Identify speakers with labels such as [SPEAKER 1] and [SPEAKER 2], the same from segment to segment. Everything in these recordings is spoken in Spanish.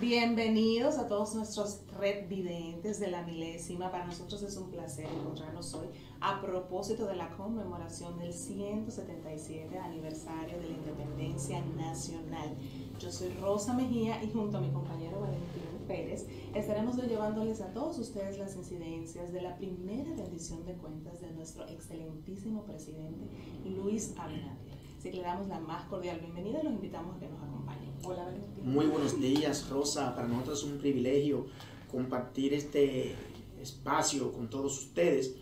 [SPEAKER 1] Bienvenidos a todos nuestros red videntes de la milésima. Para nosotros es un placer encontrarnos hoy a propósito de la conmemoración del 177 aniversario de la independencia nacional. Yo soy Rosa Mejía y junto a mi compañero Valentín Pérez estaremos llevándoles a todos ustedes las incidencias de la primera rendición de cuentas de nuestro excelentísimo presidente Luis Abinader. Así que le damos la más cordial bienvenida y los invitamos a que nos. Hola.
[SPEAKER 2] Muy buenos días, Rosa. Para nosotros es un privilegio compartir este espacio con todos ustedes.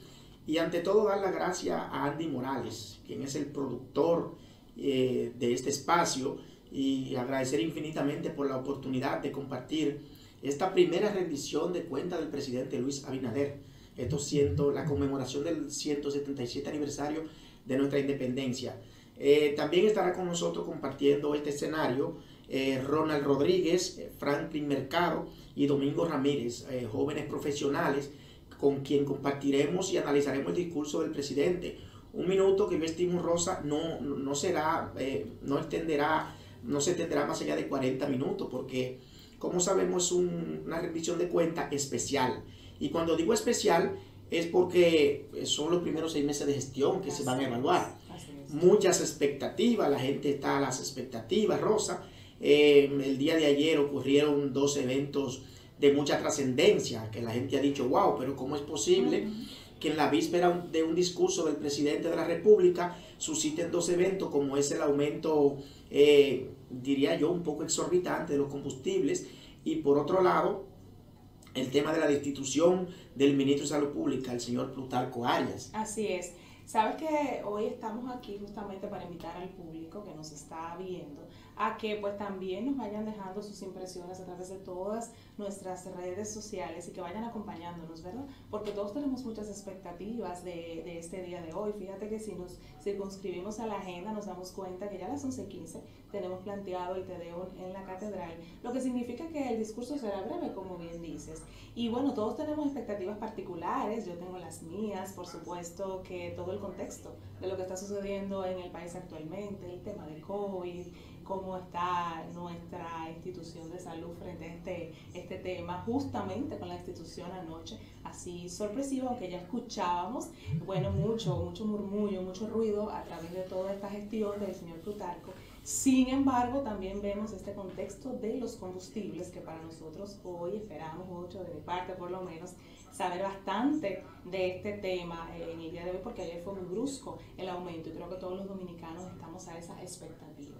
[SPEAKER 2] Y ante todo dar la gracia a Andy Morales, quien es el productor eh, de este espacio, y agradecer infinitamente por la oportunidad de compartir esta primera rendición de cuenta del presidente Luis Abinader. Esto siento la conmemoración del 177 aniversario de nuestra independencia. Eh, también estará con nosotros compartiendo este escenario eh, Ronald Rodríguez, eh, Franklin Mercado y Domingo Ramírez, jóvenes profesionales con quien compartiremos y analizaremos el discurso del presidente. Un minuto que vestimos Rosa no, no será, no extenderá, no se extenderá más allá de 40 minutos porque, como sabemos, es una rendición de cuenta especial. Y cuando digo especial es porque son los primeros seis meses de gestión que se van a evaluar muchas expectativas, la gente está a las expectativas, Rosa. Eh, el día de ayer ocurrieron dos eventos de mucha trascendencia, que la gente ha dicho, wow, pero ¿cómo es posible que en la víspera de un discurso del presidente de la República susciten dos eventos como es el aumento, eh, diría yo, un poco exorbitante de los combustibles y por otro lado, el tema de la destitución del ministro de Salud Pública, el señor Plutarco Arias.
[SPEAKER 1] Así es. Sabes que hoy estamos aquí justamente para invitar al público que nos está viendo a que pues también nos vayan dejando sus impresiones a través de todas nuestras redes sociales y que vayan acompañándonos, ¿verdad? Porque todos tenemos muchas expectativas de, de este día de hoy. Fíjate que si nos circunscribimos a la agenda nos damos cuenta que ya a las 11.15 tenemos planteado el Tedeum en la catedral, lo que significa que el discurso será breve, como bien dices. Y bueno, todos tenemos expectativas particulares, yo tengo las mías, por supuesto que todo el contexto de lo que está sucediendo en el país actualmente, el tema de COVID, cómo está nuestra institución de salud frente a este, este tema, justamente con la institución anoche, así sorpresivo, aunque ya escuchábamos, bueno, mucho, mucho murmullo, mucho ruido a través de toda esta gestión del señor Plutarco. Sin embargo, también vemos este contexto de los combustibles que para nosotros hoy esperamos mucho, de mi parte por lo menos, saber bastante de este tema en el día de hoy, porque ayer fue muy brusco el aumento y creo que todos los dominicanos estamos a esa expectativa.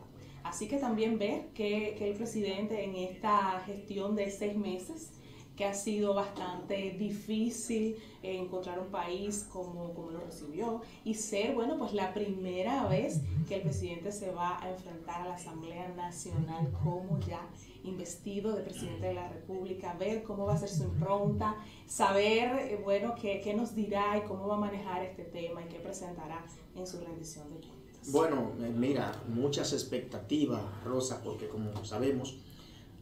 [SPEAKER 1] Así que también ver que, el presidente en esta gestión de seis meses, que ha sido bastante difícil encontrar un país como, como, lo recibió y ser, bueno, pues la primera vez que el presidente se va a enfrentar a la Asamblea Nacional como ya investido de presidente de la República, ver cómo va a ser su impronta, saber, eh, bueno, qué, qué nos dirá y cómo va a manejar este tema y qué presentará en su rendición de cuentas.
[SPEAKER 2] Bueno, eh, mira, muchas expectativas, Rosa, porque como sabemos,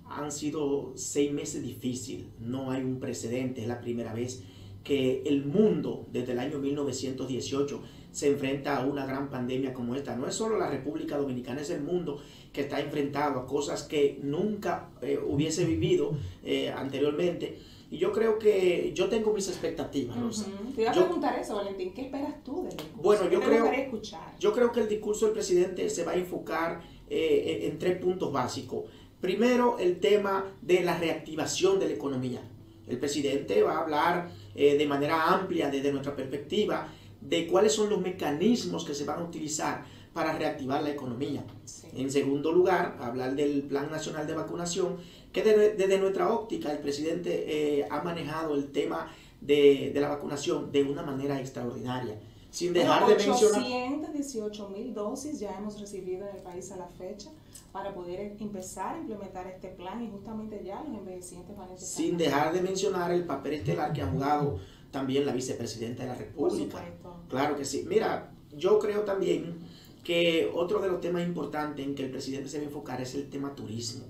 [SPEAKER 2] han sido seis meses difíciles, no hay un precedente, es la primera vez que el mundo desde el año 1918 se enfrenta a una gran pandemia como esta. No es solo la República Dominicana, es el mundo que está enfrentado a cosas que nunca eh, hubiese vivido eh, anteriormente y yo creo que yo tengo mis expectativas, Rosa.
[SPEAKER 1] Te iba a preguntar eso, Valentín. ¿Qué esperas tú del discurso?
[SPEAKER 2] Bueno, yo creo, escuchar? yo creo que el discurso del presidente se va a enfocar eh, en, tres puntos básicos. Primero, el tema de la reactivación de la economía. El presidente va a hablar eh, de manera amplia desde nuestra perspectiva de cuáles son los mecanismos que se van a utilizar para reactivar la economía. En segundo lugar, hablar del Plan Nacional de Vacunación que desde, nuestra óptica el presidente eh, ha manejado el tema de, la vacunación de una manera extraordinaria.
[SPEAKER 1] Sin dejar de mencionar... 818 mil dosis ya hemos recibido en el país a la fecha para poder empezar a implementar este plan y justamente ya los envejecientes van a empezar.
[SPEAKER 2] Sin dejar de mencionar el papel estelar que ha jugado también la vicepresidenta de la República. Claro que sí. Mira, yo creo también que otro de los temas importantes en que el presidente se va a enfocar es el tema turismo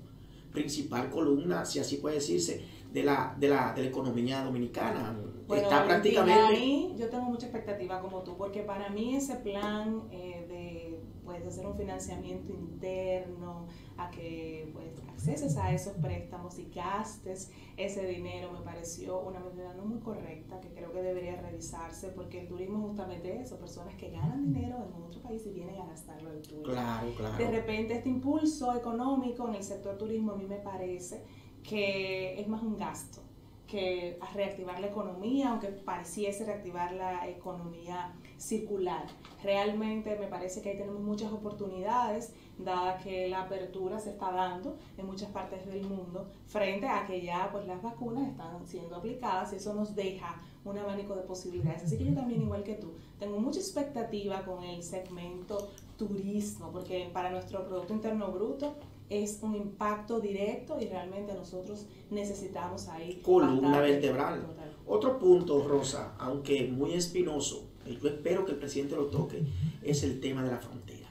[SPEAKER 2] principal columna, si así puede decirse, de la, de la, de la economía dominicana.
[SPEAKER 1] Bueno, Está prácticamente... Ahí yo tengo mucha expectativa como tú, porque para mí ese plan eh, de pues hacer un financiamiento interno, a que pues acceses a esos préstamos y gastes ese dinero me pareció una medida no muy correcta que creo que debería revisarse porque el turismo justamente es eso, personas que ganan dinero en otro país y vienen a gastarlo en turismo.
[SPEAKER 2] Claro, claro.
[SPEAKER 1] De repente este impulso económico en el sector turismo a mí me parece que es más un gasto que a reactivar la economía, aunque pareciese reactivar la economía circular. Realmente me parece que ahí tenemos muchas oportunidades, dada que la apertura se está dando en muchas partes del mundo, frente a que ya pues las vacunas están siendo aplicadas y eso nos deja un abanico de posibilidades. Así que yo también, igual que tú, tengo mucha expectativa con el segmento turismo, porque para nuestro Producto Interno Bruto es un impacto directo y realmente nosotros necesitamos ahí.
[SPEAKER 2] Columna vertebral. Otro punto, Rosa, aunque muy espinoso, y yo espero que el presidente lo toque, es el tema de la frontera.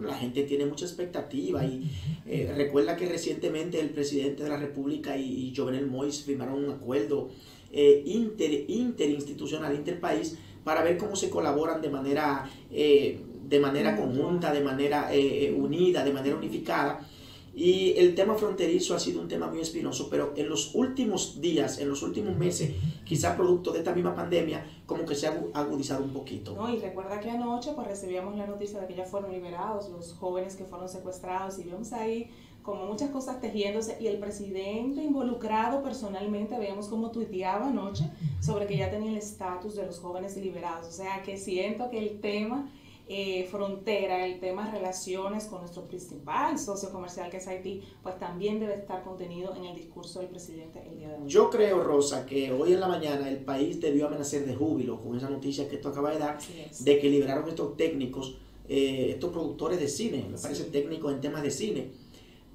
[SPEAKER 2] La gente tiene mucha expectativa y eh, recuerda que recientemente el presidente de la República y, Jovenel Mois firmaron un acuerdo eh, inter, interinstitucional, interpaís, para ver cómo se colaboran de manera eh, de manera conjunta, de manera unida, de manera unificada. Y el tema fronterizo ha sido un tema muy espinoso, pero en los últimos días, en los últimos meses, quizá producto de esta misma pandemia, como que se ha agudizado un poquito.
[SPEAKER 1] No, y recuerda que anoche pues recibíamos la noticia de que ya fueron liberados los jóvenes que fueron secuestrados y vimos ahí como muchas cosas tejiéndose y el presidente involucrado personalmente, veíamos cómo tuiteaba anoche sobre que ya tenía el estatus de los jóvenes liberados. O sea que siento que el tema eh, frontera, el tema relaciones con nuestro principal socio comercial que es Haití, pues también debe estar contenido en el discurso del presidente el día de hoy.
[SPEAKER 2] Yo creo, Rosa, que hoy en la mañana el país debió amenacer de júbilo con esa noticia que esto acaba de dar, de que liberaron estos técnicos, eh, estos productores de cine, me parece técnicos en temas de cine,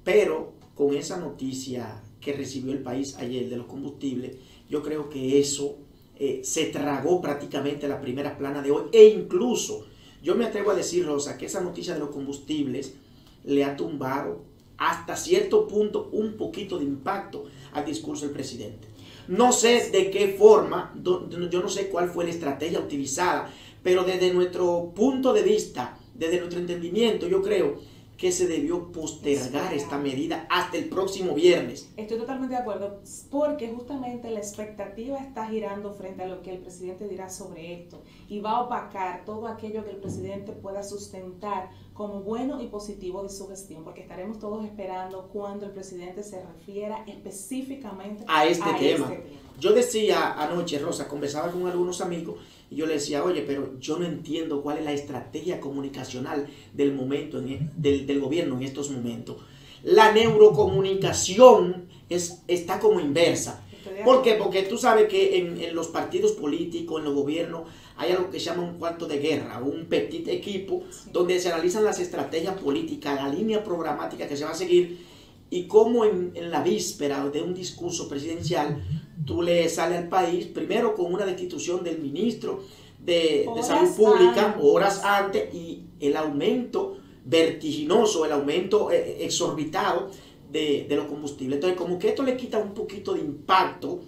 [SPEAKER 2] pero con esa noticia que recibió el país ayer de los combustibles, yo creo que eso eh, se tragó prácticamente la primera plana de hoy e incluso yo me atrevo a decir, Rosa, que esa noticia de los combustibles le ha tumbado hasta cierto punto un poquito de impacto al discurso del presidente. No sé de qué forma, yo no sé cuál fue la estrategia utilizada, pero desde nuestro punto de vista, desde nuestro entendimiento, yo creo que se debió postergar esta medida hasta el próximo viernes.
[SPEAKER 1] Estoy totalmente de acuerdo, porque justamente la expectativa está girando frente a lo que el presidente dirá sobre esto y va a opacar todo aquello que el presidente pueda sustentar como bueno y positivo de su gestión, porque estaremos todos esperando cuando el presidente se refiera específicamente
[SPEAKER 2] a este, tema. este tema. Yo decía anoche, Rosa, conversaba con algunos amigos y yo le decía, oye, pero yo no entiendo cuál es la estrategia comunicacional del momento, e, del, del, gobierno en estos momentos. La neurocomunicación es, está como inversa. ¿Por qué? Porque tú sabes que en, en, los partidos políticos, en los gobiernos, hay algo que se llama un cuarto de guerra, un petit equipo, donde se analizan las estrategias políticas, la línea programática que se va a seguir y cómo en, en la víspera de un discurso presidencial tú le sales al país primero con una destitución del ministro de, Salud Pública horas antes y el aumento vertiginoso, el aumento eh, exorbitado de, los combustibles. Entonces, como que esto le quita un poquito de impacto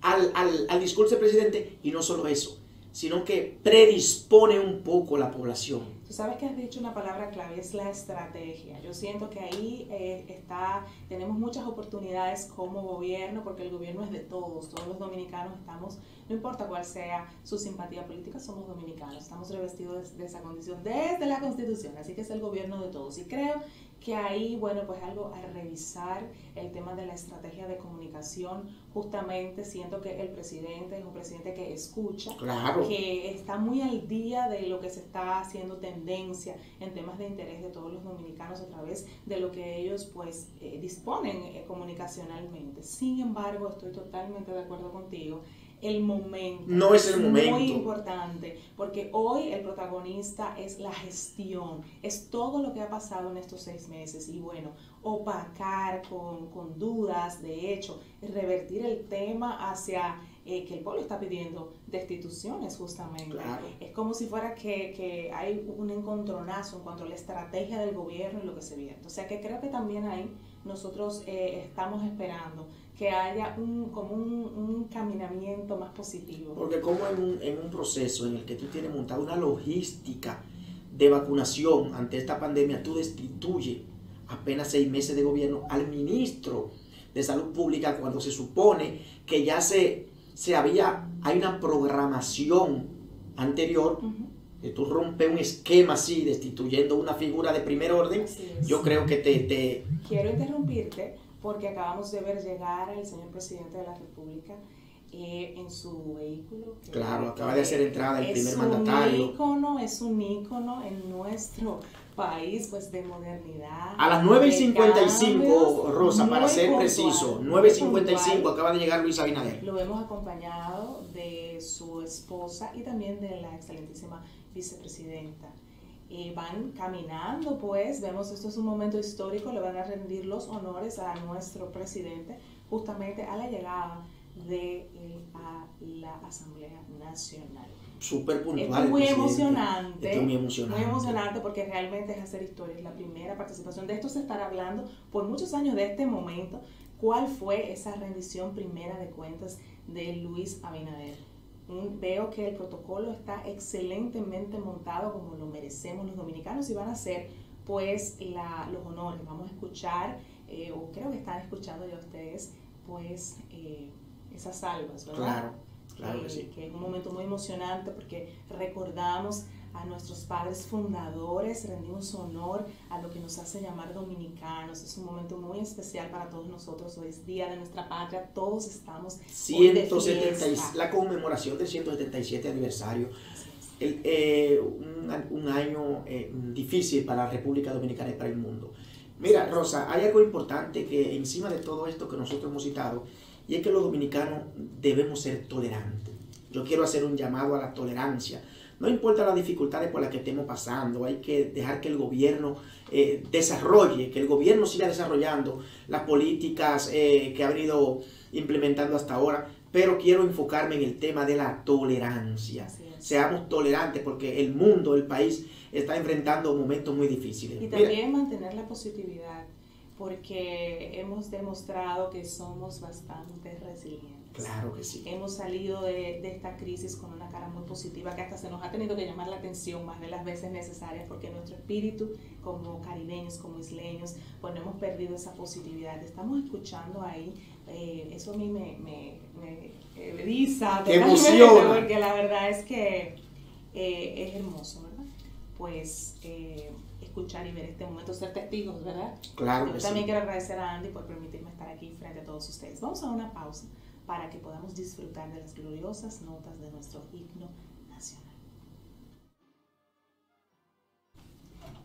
[SPEAKER 2] al, al, al discurso del presidente y no solo eso, sino que predispone un poco la población.
[SPEAKER 1] Tú sabes que has dicho una palabra clave, es la estrategia. Yo siento que ahí eh, está, tenemos muchas oportunidades como gobierno, porque el gobierno es de todos, todos los dominicanos estamos, no importa cuál sea su simpatía política, somos dominicanos, estamos revestidos de esa condición desde la Constitución, así que es el gobierno de todos. Y creo que ahí, bueno, pues algo a revisar el tema de la estrategia de comunicación. Justamente siento que el presidente es un presidente que escucha, que está muy al día de lo que se está haciendo tendencia en temas de interés de todos los dominicanos a través de lo que ellos pues eh, disponen eh, comunicacionalmente. Sin embargo, estoy totalmente de acuerdo contigo el momento.
[SPEAKER 2] No es el momento.
[SPEAKER 1] Muy importante, porque hoy el protagonista es la gestión, es todo lo que ha pasado en estos seis meses y bueno, opacar con, con dudas, de hecho, revertir el tema hacia eh, que el pueblo está pidiendo destituciones justamente. Es como si fuera que, que, hay un encontronazo en cuanto a la estrategia del gobierno y lo que se viene. O sea que creo que también ahí nosotros eh, estamos esperando que haya un, como un, caminamiento más positivo.
[SPEAKER 2] Porque como en un, en un proceso en el que tú tienes montada una logística de vacunación ante esta pandemia, tú destituye apenas seis meses de gobierno al ministro de Salud Pública cuando se supone que ya se, se había, hay una programación anterior, que tú rompes un esquema así, destituyendo una figura de primer orden, yo creo que te, te...
[SPEAKER 1] Quiero interrumpirte porque acabamos de ver llegar al señor presidente de la República eh, en su vehículo.
[SPEAKER 2] Claro, acaba de hacer entrada el primer mandatario.
[SPEAKER 1] es un ícono en nuestro país pues de modernidad.
[SPEAKER 2] A las 9 y 55, Rosa, para ser preciso, 9 y 55 acaba de llegar Luis Abinader.
[SPEAKER 1] Lo hemos acompañado de su esposa y también de la excelentísima vicepresidenta. Van caminando, pues, vemos esto es un momento histórico, le van a rendir los honores a nuestro presidente justamente a la llegada de a la Asamblea Nacional.
[SPEAKER 2] Súper
[SPEAKER 1] puntual. es muy emocionante. muy emocionante. Muy emocionante porque realmente es hacer historia. Es la primera participación. De esto se estará hablando por muchos años de este momento. ¿Cuál fue esa rendición primera de cuentas de Luis Abinader? Veo que el protocolo está excelentemente montado como lo merecemos los dominicanos y van a ser pues la, los honores. Vamos a escuchar, eh, o creo que están escuchando ya ustedes, pues eh, esas salvas, ¿verdad?
[SPEAKER 2] Claro, claro
[SPEAKER 1] que
[SPEAKER 2] sí.
[SPEAKER 1] Que es un momento muy emocionante porque recordamos a nuestros padres fundadores, rendimos honor a lo que nos hace llamar dominicanos. Es un momento muy especial para todos nosotros. Hoy es Día de nuestra Patria, todos estamos
[SPEAKER 2] 170, La conmemoración del 177 aniversario. Eh, un, año eh, difícil para la República Dominicana y para el mundo. Mira, Rosa, hay algo importante que encima de todo esto que nosotros hemos citado, y es que los dominicanos debemos ser tolerantes. Yo quiero hacer un llamado a la tolerancia. No importa las dificultades por las que estemos pasando, hay que dejar que el gobierno eh, desarrolle, que el gobierno siga desarrollando las políticas eh, que ha venido implementando hasta ahora, pero quiero enfocarme en el tema de la tolerancia. Seamos tolerantes porque el mundo, el país está enfrentando momentos muy difíciles.
[SPEAKER 1] Y también mantener la positividad porque hemos demostrado que somos bastante resilientes.
[SPEAKER 2] Claro que sí.
[SPEAKER 1] Hemos salido de, esta crisis con una cara muy positiva que hasta se nos ha tenido que llamar la atención más de las veces necesarias porque nuestro espíritu como caribeños, como isleños, pues no hemos perdido esa positividad. Estamos escuchando ahí, eh, eso a mí me, me, me, porque la verdad es que eh, es hermoso, ¿verdad? Pues... Eh, escuchar y ver este momento, ser testigos, ¿verdad?
[SPEAKER 2] Claro.
[SPEAKER 1] Yo también quiero agradecer a Andy por permitirme estar aquí frente a todos ustedes. Vamos a una pausa para que podamos disfrutar de las gloriosas notas de nuestro himno nacional.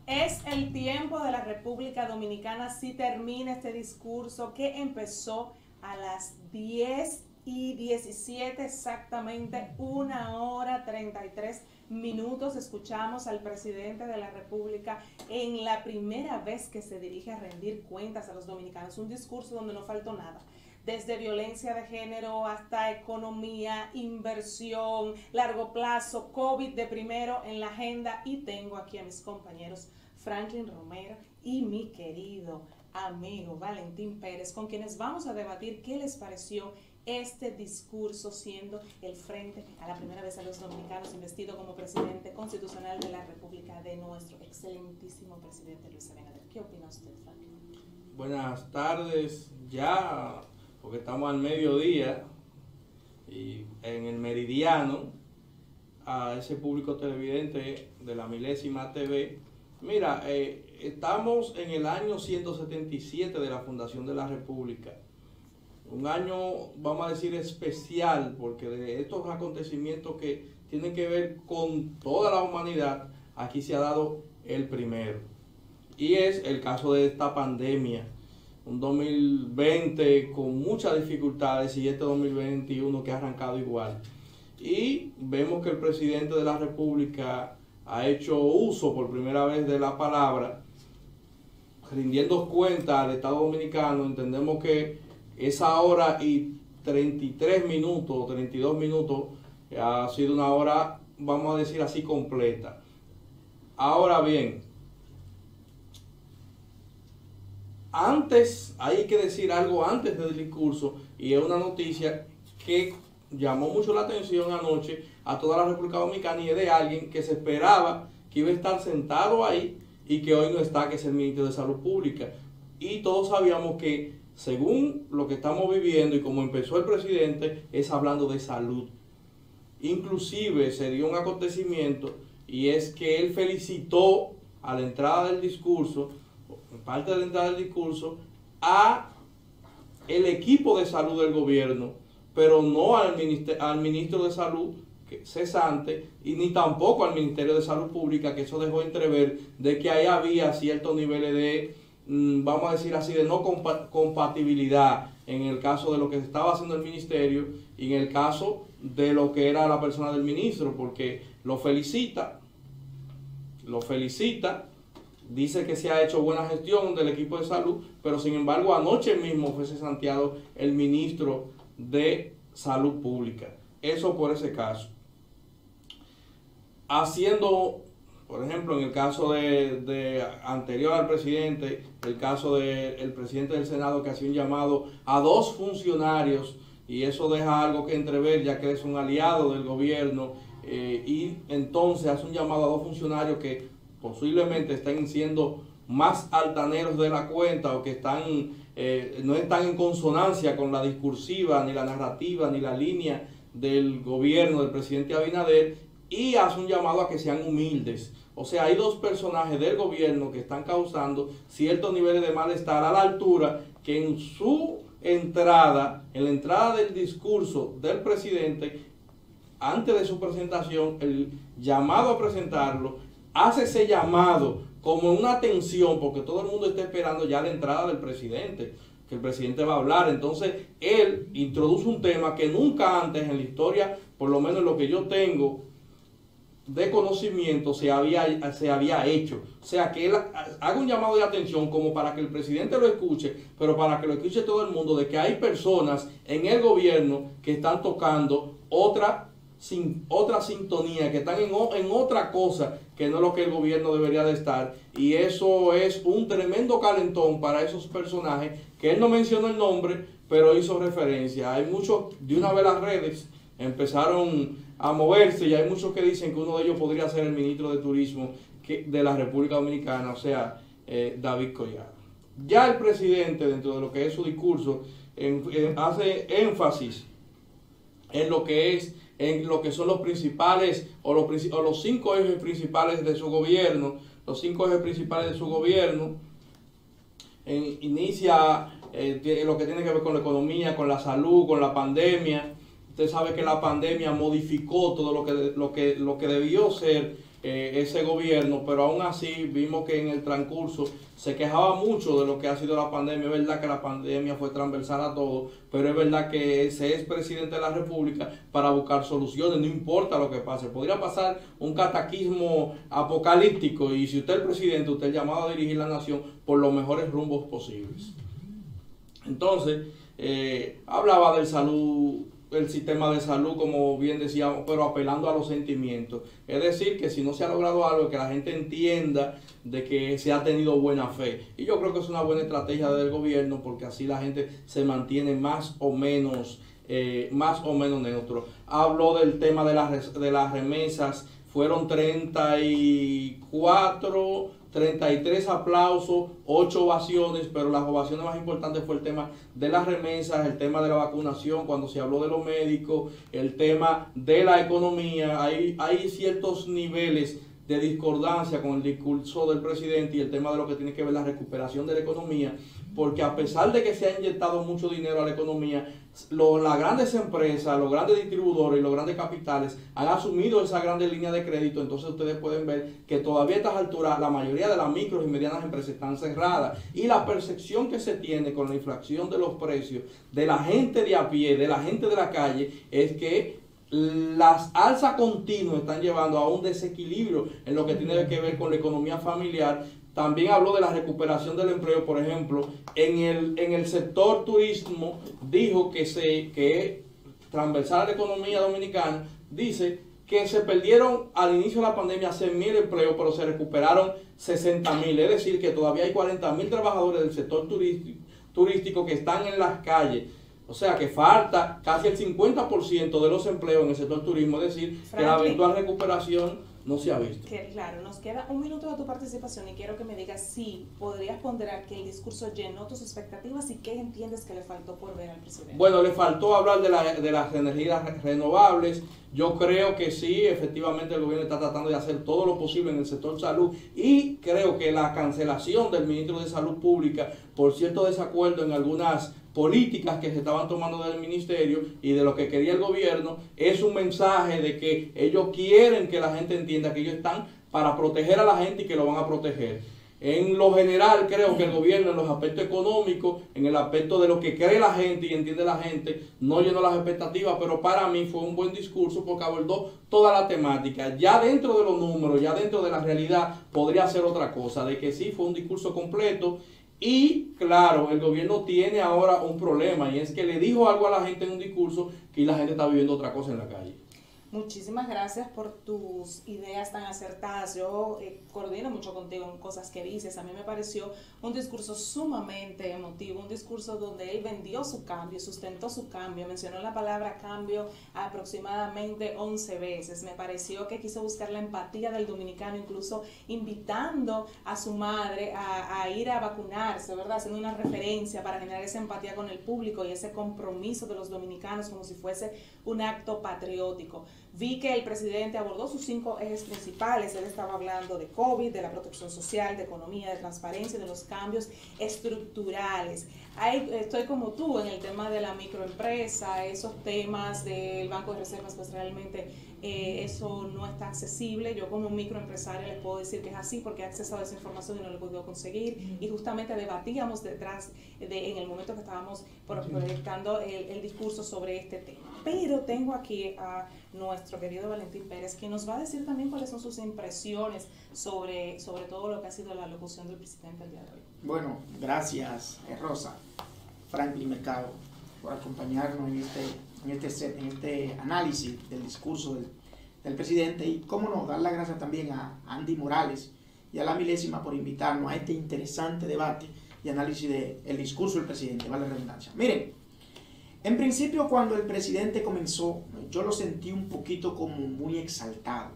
[SPEAKER 1] Es el tiempo de la República Dominicana si termina este discurso que empezó a las 10 y 17 exactamente, una hora 33 minutos. Escuchamos al presidente de la República en la primera vez que se dirige a rendir cuentas a los dominicanos, un discurso donde no faltó nada desde violencia de género hasta economía, inversión, largo plazo, COVID de primero en la agenda y tengo aquí a mis compañeros Franklin Romero y mi querido amigo Valentín Pérez, con quienes vamos a debatir qué les pareció este discurso siendo el frente a la primera vez a los dominicanos investido como presidente constitucional de la República de nuestro excelentísimo presidente Luis Abinader. ¿Qué opina usted, Fabio?
[SPEAKER 3] Buenas tardes, ya, porque estamos al mediodía y en el meridiano a ese público televidente de la milésima TV. Mira, eh, estamos en el año 177 de la Fundación de la República un año, vamos a decir, especial, porque de estos acontecimientos que tienen que ver con toda la humanidad, aquí se ha dado el primero. Y es el caso de esta pandemia, un 2020 con muchas dificultades y este 2021 que ha arrancado igual. Y vemos que el presidente de la República ha hecho uso por primera vez de la palabra, rindiendo cuenta al Estado Dominicano, entendemos que esa hora y 33 minutos, 32 minutos, ha sido una hora, vamos a decir así, completa. Ahora bien, antes, hay que decir algo antes del discurso, y es una noticia que llamó mucho la atención anoche a toda la República Dominicana y es de alguien que se esperaba que iba a estar sentado ahí y que hoy no está, que es el ministro de Salud Pública. Y todos sabíamos que según lo que estamos viviendo y como empezó el presidente, es hablando de salud. Inclusive se dio un acontecimiento y es que él felicitó a la entrada del discurso, parte de la entrada del discurso, a el equipo de salud del gobierno, pero no al, al ministro de salud cesante y ni tampoco al Ministerio de Salud Pública, que eso dejó entrever de que ahí había ciertos niveles de, mm, vamos a decir así, de no compatibilidad en el caso de lo que estaba haciendo el ministerio y en el caso de lo que era la persona del ministro, porque lo felicita, lo felicita, dice que se ha hecho buena gestión del equipo de salud, pero sin embargo anoche mismo fue Santiago el ministro de Salud Pública. Eso por ese caso haciendo, por ejemplo, en el caso de, anterior al presidente, el caso del presidente del Senado que hacía un llamado a dos funcionarios, y eso deja algo que entrever, ya que es un aliado del gobierno, eh, y entonces hace un llamado a dos funcionarios que posiblemente estén siendo más altaneros de la cuenta o que están eh, no están en consonancia con la discursiva, ni la narrativa, ni la línea del gobierno del presidente Abinader y hace un llamado a que sean humildes. O sea, hay dos personajes del gobierno que están causando ciertos niveles de malestar a la altura que en su entrada, en la entrada del discurso del presidente, antes de su presentación, el llamado a presentarlo, hace ese llamado como una atención, porque todo el mundo está esperando ya la entrada del presidente, que el presidente va a hablar. Entonces, él introduce un tema que nunca antes en la historia, por lo menos lo que yo tengo, de conocimiento se había, se había hecho. O sea, que él haga un llamado de atención como para que el presidente lo escuche, pero para que lo escuche todo el mundo, de que hay personas en el gobierno que están tocando otra, sin, otra sintonía, que están en, en otra cosa que no es lo que el gobierno debería de estar. Y eso es un tremendo calentón para esos personajes, que él no mencionó el nombre, pero hizo referencia. Hay muchos, de una vez las redes empezaron a moverse y hay muchos que dicen que uno de ellos podría ser el ministro de Turismo de la República Dominicana, o sea, eh, David Collado. Ya el presidente, dentro de lo que es su discurso, hace énfasis en lo que es en lo que son los principales o los, los cinco ejes principales de su gobierno, los cinco ejes principales de su gobierno, inicia eh, lo que tiene que ver con la economía, con la salud, con la pandemia, Usted sabe que la pandemia modificó todo lo que, lo que, lo que debió ser eh, ese gobierno, pero aún así vimos que en el transcurso se quejaba mucho de lo que ha sido la pandemia. Es verdad que la pandemia fue transversal a todo, pero es verdad que se es presidente de la República para buscar soluciones, no importa lo que pase. Podría pasar un cataquismo apocalíptico y si usted es presidente, usted es llamado a dirigir la nación por los mejores rumbos posibles. Entonces, eh, hablaba de salud el sistema de salud, como bien decíamos, pero apelando a los sentimientos. Es decir, que si no se ha logrado algo, que la gente entienda de que se ha tenido buena fe. Y yo creo que es una buena estrategia del gobierno porque así la gente se mantiene más o menos, eh, más o menos neutro. Habló del tema de las, de las remesas, fueron 34 33 aplausos, 8 ovaciones, pero las ovaciones más importantes fue el tema de las remesas, el tema de la vacunación, cuando se habló de los médicos, el tema de la economía. Hay, hay ciertos niveles de discordancia con el discurso del presidente y el tema de lo que tiene que ver la recuperación de la economía, porque a pesar de que se ha inyectado mucho dinero a la economía, las grandes empresas, los grandes distribuidores y los grandes capitales han asumido esa grande línea de crédito, entonces ustedes pueden ver que todavía a estas alturas la mayoría de las micros y medianas empresas están cerradas. Y la percepción que se tiene con la inflación de los precios de la gente de a pie, de la gente de la calle, es que las alzas continuas están llevando a un desequilibrio en lo que tiene que ver con la economía familiar también habló de la recuperación del empleo, por ejemplo, en el, en el sector turismo dijo que se que transversal a la economía dominicana, dice que se perdieron al inicio de la pandemia 100 mil empleos, pero se recuperaron 60 mil. Es decir, que todavía hay 40 mil trabajadores del sector turístico, turístico que están en las calles. O sea que falta casi el 50% de los empleos en el sector turismo. Es decir, que la eventual recuperación no se ha visto.
[SPEAKER 1] Que, claro, nos queda un minuto de tu participación y quiero que me digas si podrías ponderar que el discurso llenó tus expectativas y qué entiendes que le faltó por ver al presidente.
[SPEAKER 3] Bueno, le faltó hablar de, la, de las energías renovables. Yo creo que sí, efectivamente el gobierno está tratando de hacer todo lo posible en el sector salud y creo que la cancelación del ministro de Salud Pública por cierto desacuerdo en algunas políticas que se estaban tomando del ministerio y de lo que quería el gobierno, es un mensaje de que ellos quieren que la gente entienda que ellos están para proteger a la gente y que lo van a proteger. En lo general creo que el gobierno en los aspectos económicos, en el aspecto de lo que cree la gente y entiende la gente, no llenó las expectativas, pero para mí fue un buen discurso porque abordó toda la temática. Ya dentro de los números, ya dentro de la realidad, podría ser otra cosa, de que sí fue un discurso completo y claro, el gobierno tiene ahora un problema y es que le dijo algo a la gente en un discurso que la gente está viviendo otra cosa en la calle.
[SPEAKER 1] Muchísimas gracias por tus ideas tan acertadas. Yo eh, coordino mucho contigo en cosas que dices. A mí me pareció un discurso sumamente emotivo, un discurso donde él vendió su cambio, sustentó su cambio, mencionó la palabra cambio aproximadamente 11 veces. Me pareció que quiso buscar la empatía del dominicano, incluso invitando a su madre a, a ir a vacunarse, ¿verdad? Haciendo una referencia para generar esa empatía con el público y ese compromiso de los dominicanos como si fuese un acto patriótico. Vi que el presidente abordó sus cinco ejes principales. Él estaba hablando de COVID, de la protección social, de economía, de transparencia, de los cambios estructurales. Ahí estoy como tú en el tema de la microempresa, esos temas del Banco de Reservas, pues realmente eh, eso no está accesible. Yo como microempresaria les puedo decir que es así porque he accesado a esa información y no lo he podido conseguir. Y justamente debatíamos detrás, de, en el momento que estábamos proyectando el, el discurso sobre este tema. Pero tengo aquí a nuestro querido Valentín Pérez, que nos va a decir también cuáles son sus impresiones sobre, sobre todo lo que ha sido la locución del presidente el día de hoy.
[SPEAKER 2] Bueno, gracias eh, Rosa, Franklin Mercado, por acompañarnos en este, en este, en este análisis del discurso del, del presidente y, cómo no, dar las gracias también a Andy Morales y a la milésima por invitarnos a este interesante debate y análisis del discurso del presidente, vale la redundancia. Miren, en principio cuando el presidente comenzó, yo lo sentí un poquito como muy exaltado,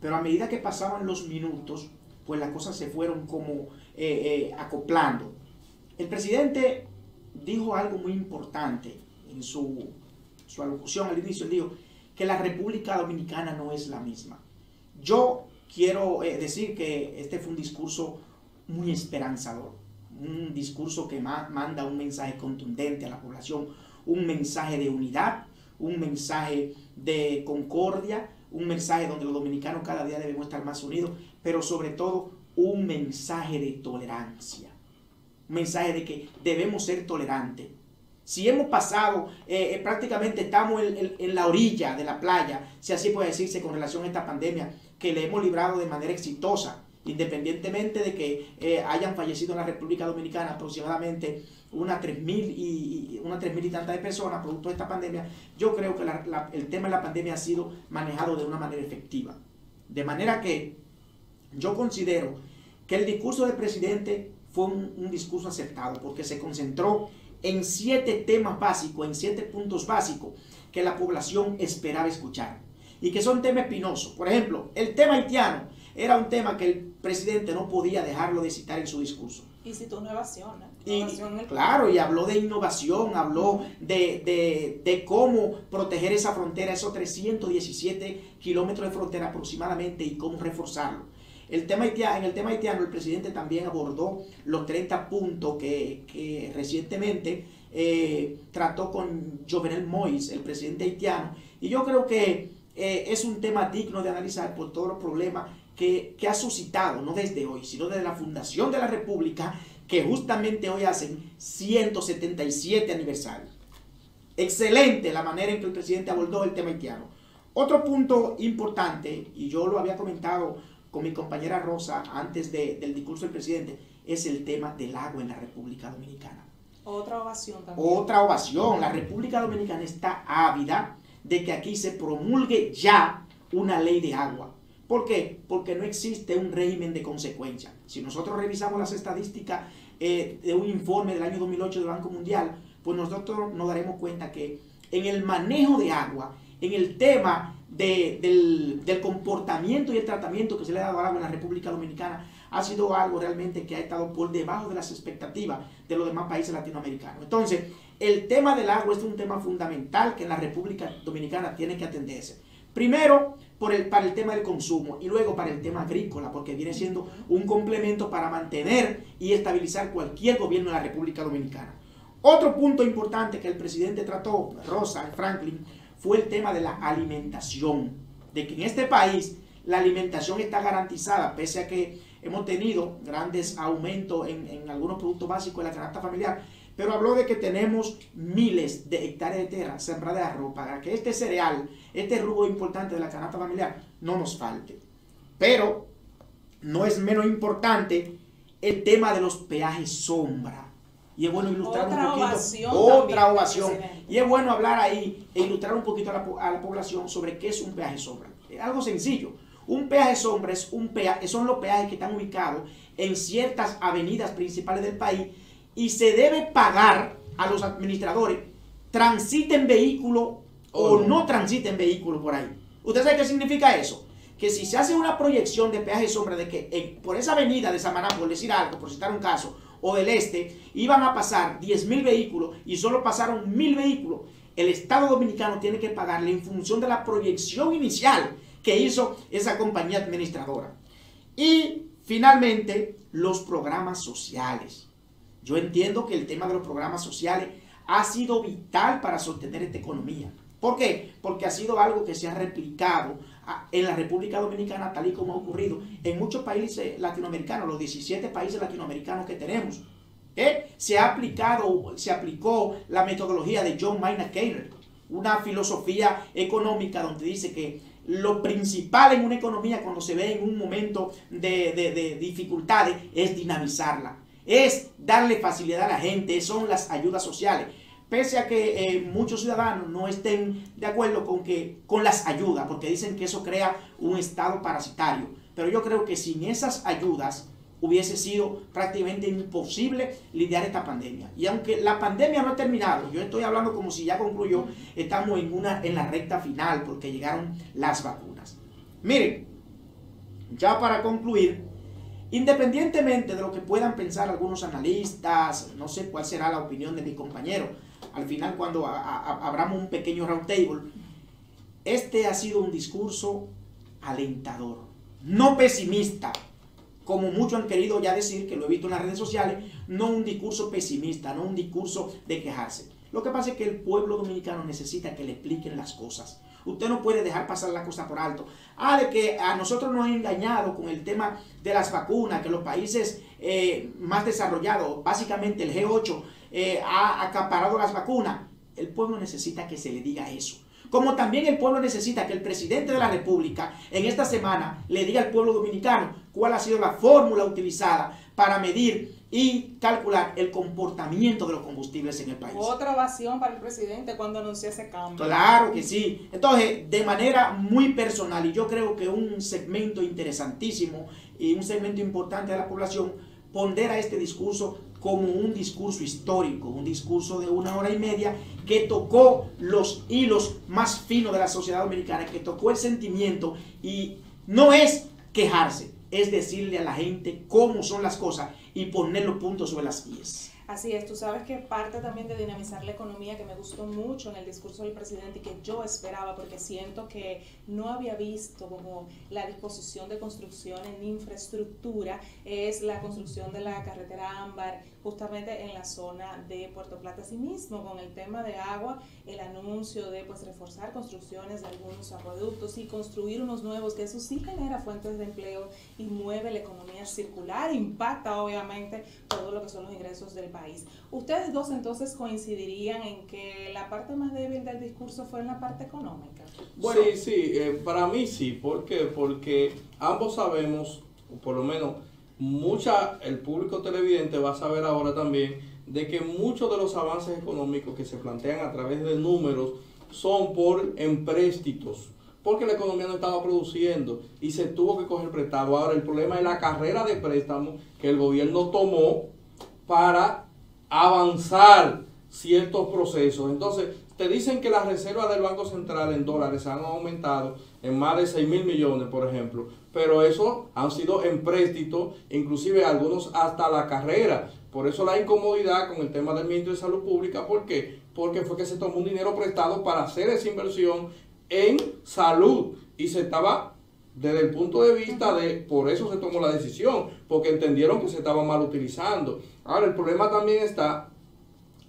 [SPEAKER 2] pero a medida que pasaban los minutos, pues las cosas se fueron como eh, eh, acoplando. El presidente dijo algo muy importante en su, su alocución al inicio, él dijo que la República Dominicana no es la misma. Yo quiero eh, decir que este fue un discurso muy esperanzador, un discurso que manda un mensaje contundente a la población, un mensaje de unidad, un mensaje de concordia, un mensaje donde los dominicanos cada día debemos estar más unidos, pero sobre todo un mensaje de tolerancia, un mensaje de que debemos ser tolerantes. Si hemos pasado, eh, eh, prácticamente estamos en, la orilla de la playa, si así puede decirse con relación a esta pandemia, que le hemos librado de manera exitosa, independientemente de que eh, hayan fallecido en la República Dominicana aproximadamente unas 3.000 y, mil y tantas de personas producto de esta pandemia, yo creo que el tema de la pandemia ha sido manejado de una manera efectiva. De manera que yo considero que el discurso del presidente fue un, un discurso aceptado porque se concentró en siete temas básicos, en siete puntos básicos que la población esperaba escuchar y que son temas espinosos. Por ejemplo, el tema haitiano era un tema que el presidente no podía dejarlo de citar en su discurso.
[SPEAKER 1] Y citó innovación.
[SPEAKER 2] Y, claro, y habló de innovación, habló de, de, cómo proteger esa frontera, esos 317 kilómetros de frontera aproximadamente, y cómo reforzarlo. El tema haitiano, en el tema haitiano, el presidente también abordó los 30 puntos que, que recientemente eh, trató con Jovenel Moïse, el presidente haitiano. Y yo creo que eh, es un tema digno de analizar por todos los problemas que, que, ha suscitado, no desde hoy, sino desde la fundación de la República que justamente hoy hacen 177 aniversarios. Excelente la manera en que el presidente abordó el tema haitiano. Otro punto importante, y yo lo había comentado con mi compañera Rosa antes del discurso del presidente, es el tema del agua en la República Dominicana.
[SPEAKER 1] Otra ovación también.
[SPEAKER 2] Otra ovación. La República Dominicana está ávida de que aquí se promulgue ya una ley de agua. ¿Por qué? Porque no existe un régimen de consecuencia. Si nosotros revisamos las estadísticas eh, de un informe del año 2008 del Banco Mundial, pues nosotros nos daremos cuenta que en el manejo de agua en el tema del, del, comportamiento y el tratamiento que se le ha dado al agua en la República Dominicana ha sido algo realmente que ha estado por debajo de las expectativas de los demás países latinoamericanos. Entonces, el tema del agua es un tema fundamental que en la República Dominicana tiene que atenderse. Primero, por el, para el tema del consumo y luego para el tema agrícola, porque viene siendo un complemento para mantener y estabilizar cualquier gobierno de la República Dominicana. Otro punto importante que el presidente trató, Rosa Franklin, fue el tema de la alimentación, de que en este país la alimentación está garantizada, pese a que hemos tenido grandes aumentos en, en algunos productos básicos de la canasta familiar, pero habló de que tenemos miles de hectáreas de tierra sembrada de arroz para que este cereal, este rubro importante de la canasta familiar, no nos falte. Pero no es menos importante el tema de los peajes sombra. Y es bueno ilustrar un poquito. otra ovación. Y es bueno hablar ahí e ilustrar un poquito a la, población sobre qué es un peaje sombra. Es algo sencillo. Un peaje sombra es un peaje, son los peajes que están ubicados en ciertas avenidas principales del país y se debe pagar a los administradores, transiten vehículo o no transiten vehículo por ahí. ¿Usted sabe qué significa eso? Que si se hace una proyección de peaje sombra de que por esa avenida de Samaná, por decir algo, por citar un caso, o del este, iban a pasar 10 mil vehículos y solo pasaron mil vehículos, el Estado Dominicano tiene que pagarle en función de la proyección inicial que hizo esa compañía administradora. Y finalmente, los programas sociales. Yo entiendo que el tema de los programas sociales ha sido vital para sostener esta economía. ¿Por qué? Porque ha sido algo que se ha replicado ah, en la República Dominicana tal y como ha ocurrido en muchos países latinoamericanos, los 17 países latinoamericanos que tenemos. Se ha aplicado, se aplicó la metodología de John Maynard Keynes, una filosofía económica donde dice que lo principal en una economía cuando se ve en un momento de dificultades es dinamizarla es darle facilidad a la gente, son las ayudas sociales. Pese a que eh, muchos ciudadanos no estén de acuerdo con, que, con las ayudas, porque dicen que eso crea un estado parasitario. Pero yo creo que sin esas ayudas hubiese sido prácticamente imposible lidiar esta pandemia. Y aunque la pandemia no ha terminado, yo estoy hablando como si ya concluyó, estamos en, una, en la recta final porque llegaron las vacunas. Miren, ya para concluir, Independientemente de lo que puedan pensar algunos analistas, no sé cuál será la opinión de mi compañero, al final cuando abramos un pequeño roundtable, este ha sido un discurso alentador, no pesimista, como muchos han querido ya decir, que lo he visto en las redes sociales, no un discurso pesimista, no un discurso de quejarse. Lo que pasa es que el pueblo dominicano necesita que le expliquen las cosas. Usted no puede dejar pasar la cosa por alto. Ah, de que a nosotros nos han engañado con el tema de las vacunas, que los países eh, más desarrollados, básicamente el G8, eh, ha acaparado las vacunas. El pueblo necesita que se le diga eso. Como también el pueblo necesita que el presidente de la República en esta semana le diga al pueblo dominicano cuál ha sido la fórmula utilizada para medir y calcular el comportamiento de los combustibles en el país.
[SPEAKER 1] Otra ovación para el presidente cuando anunció ese cambio.
[SPEAKER 2] Claro que sí. Entonces, de manera muy personal, y yo creo que un segmento interesantísimo y un segmento importante de la población pondera este discurso como un discurso histórico, un discurso de una hora y media que tocó los hilos más finos de la sociedad dominicana, que tocó el sentimiento y no es quejarse, es decirle a la gente cómo son las cosas y poner los puntos sobre las IES.
[SPEAKER 1] Así es, tú sabes que parte también de dinamizar la economía que me gustó mucho en el discurso del presidente y que yo esperaba porque siento que no había visto como la disposición de construcción en infraestructura es la construcción de la carretera Ámbar justamente en la zona de Puerto Plata. mismo con el tema de agua, el anuncio de pues reforzar construcciones de algunos acueductos y construir unos nuevos, que eso sí genera fuentes de empleo y mueve la economía circular, impacta obviamente todo lo que son los ingresos del país. Ustedes dos entonces coincidirían en que la parte más débil del discurso fue en la parte económica.
[SPEAKER 3] Bueno, sí, sí, eh, para mí sí, ¿por qué? Porque ambos sabemos, por lo menos mucha, el público televidente va a saber ahora también de que muchos de los avances económicos que se plantean a través de números son por empréstitos, porque la economía no estaba produciendo y se tuvo que coger prestado. Ahora el problema es la carrera de préstamos que el gobierno tomó para avanzar ciertos procesos. Entonces, te dicen que las reservas del Banco Central en dólares han aumentado en más de 6 mil millones, por ejemplo, pero eso han sido empréstitos, inclusive algunos hasta la carrera. Por eso la incomodidad con el tema del ministro de Salud Pública, ¿por qué? Porque fue que se tomó un dinero prestado para hacer esa inversión en salud y se estaba desde el punto de vista de, por eso se tomó la decisión, porque entendieron que se estaba mal utilizando. Ahora, el problema también está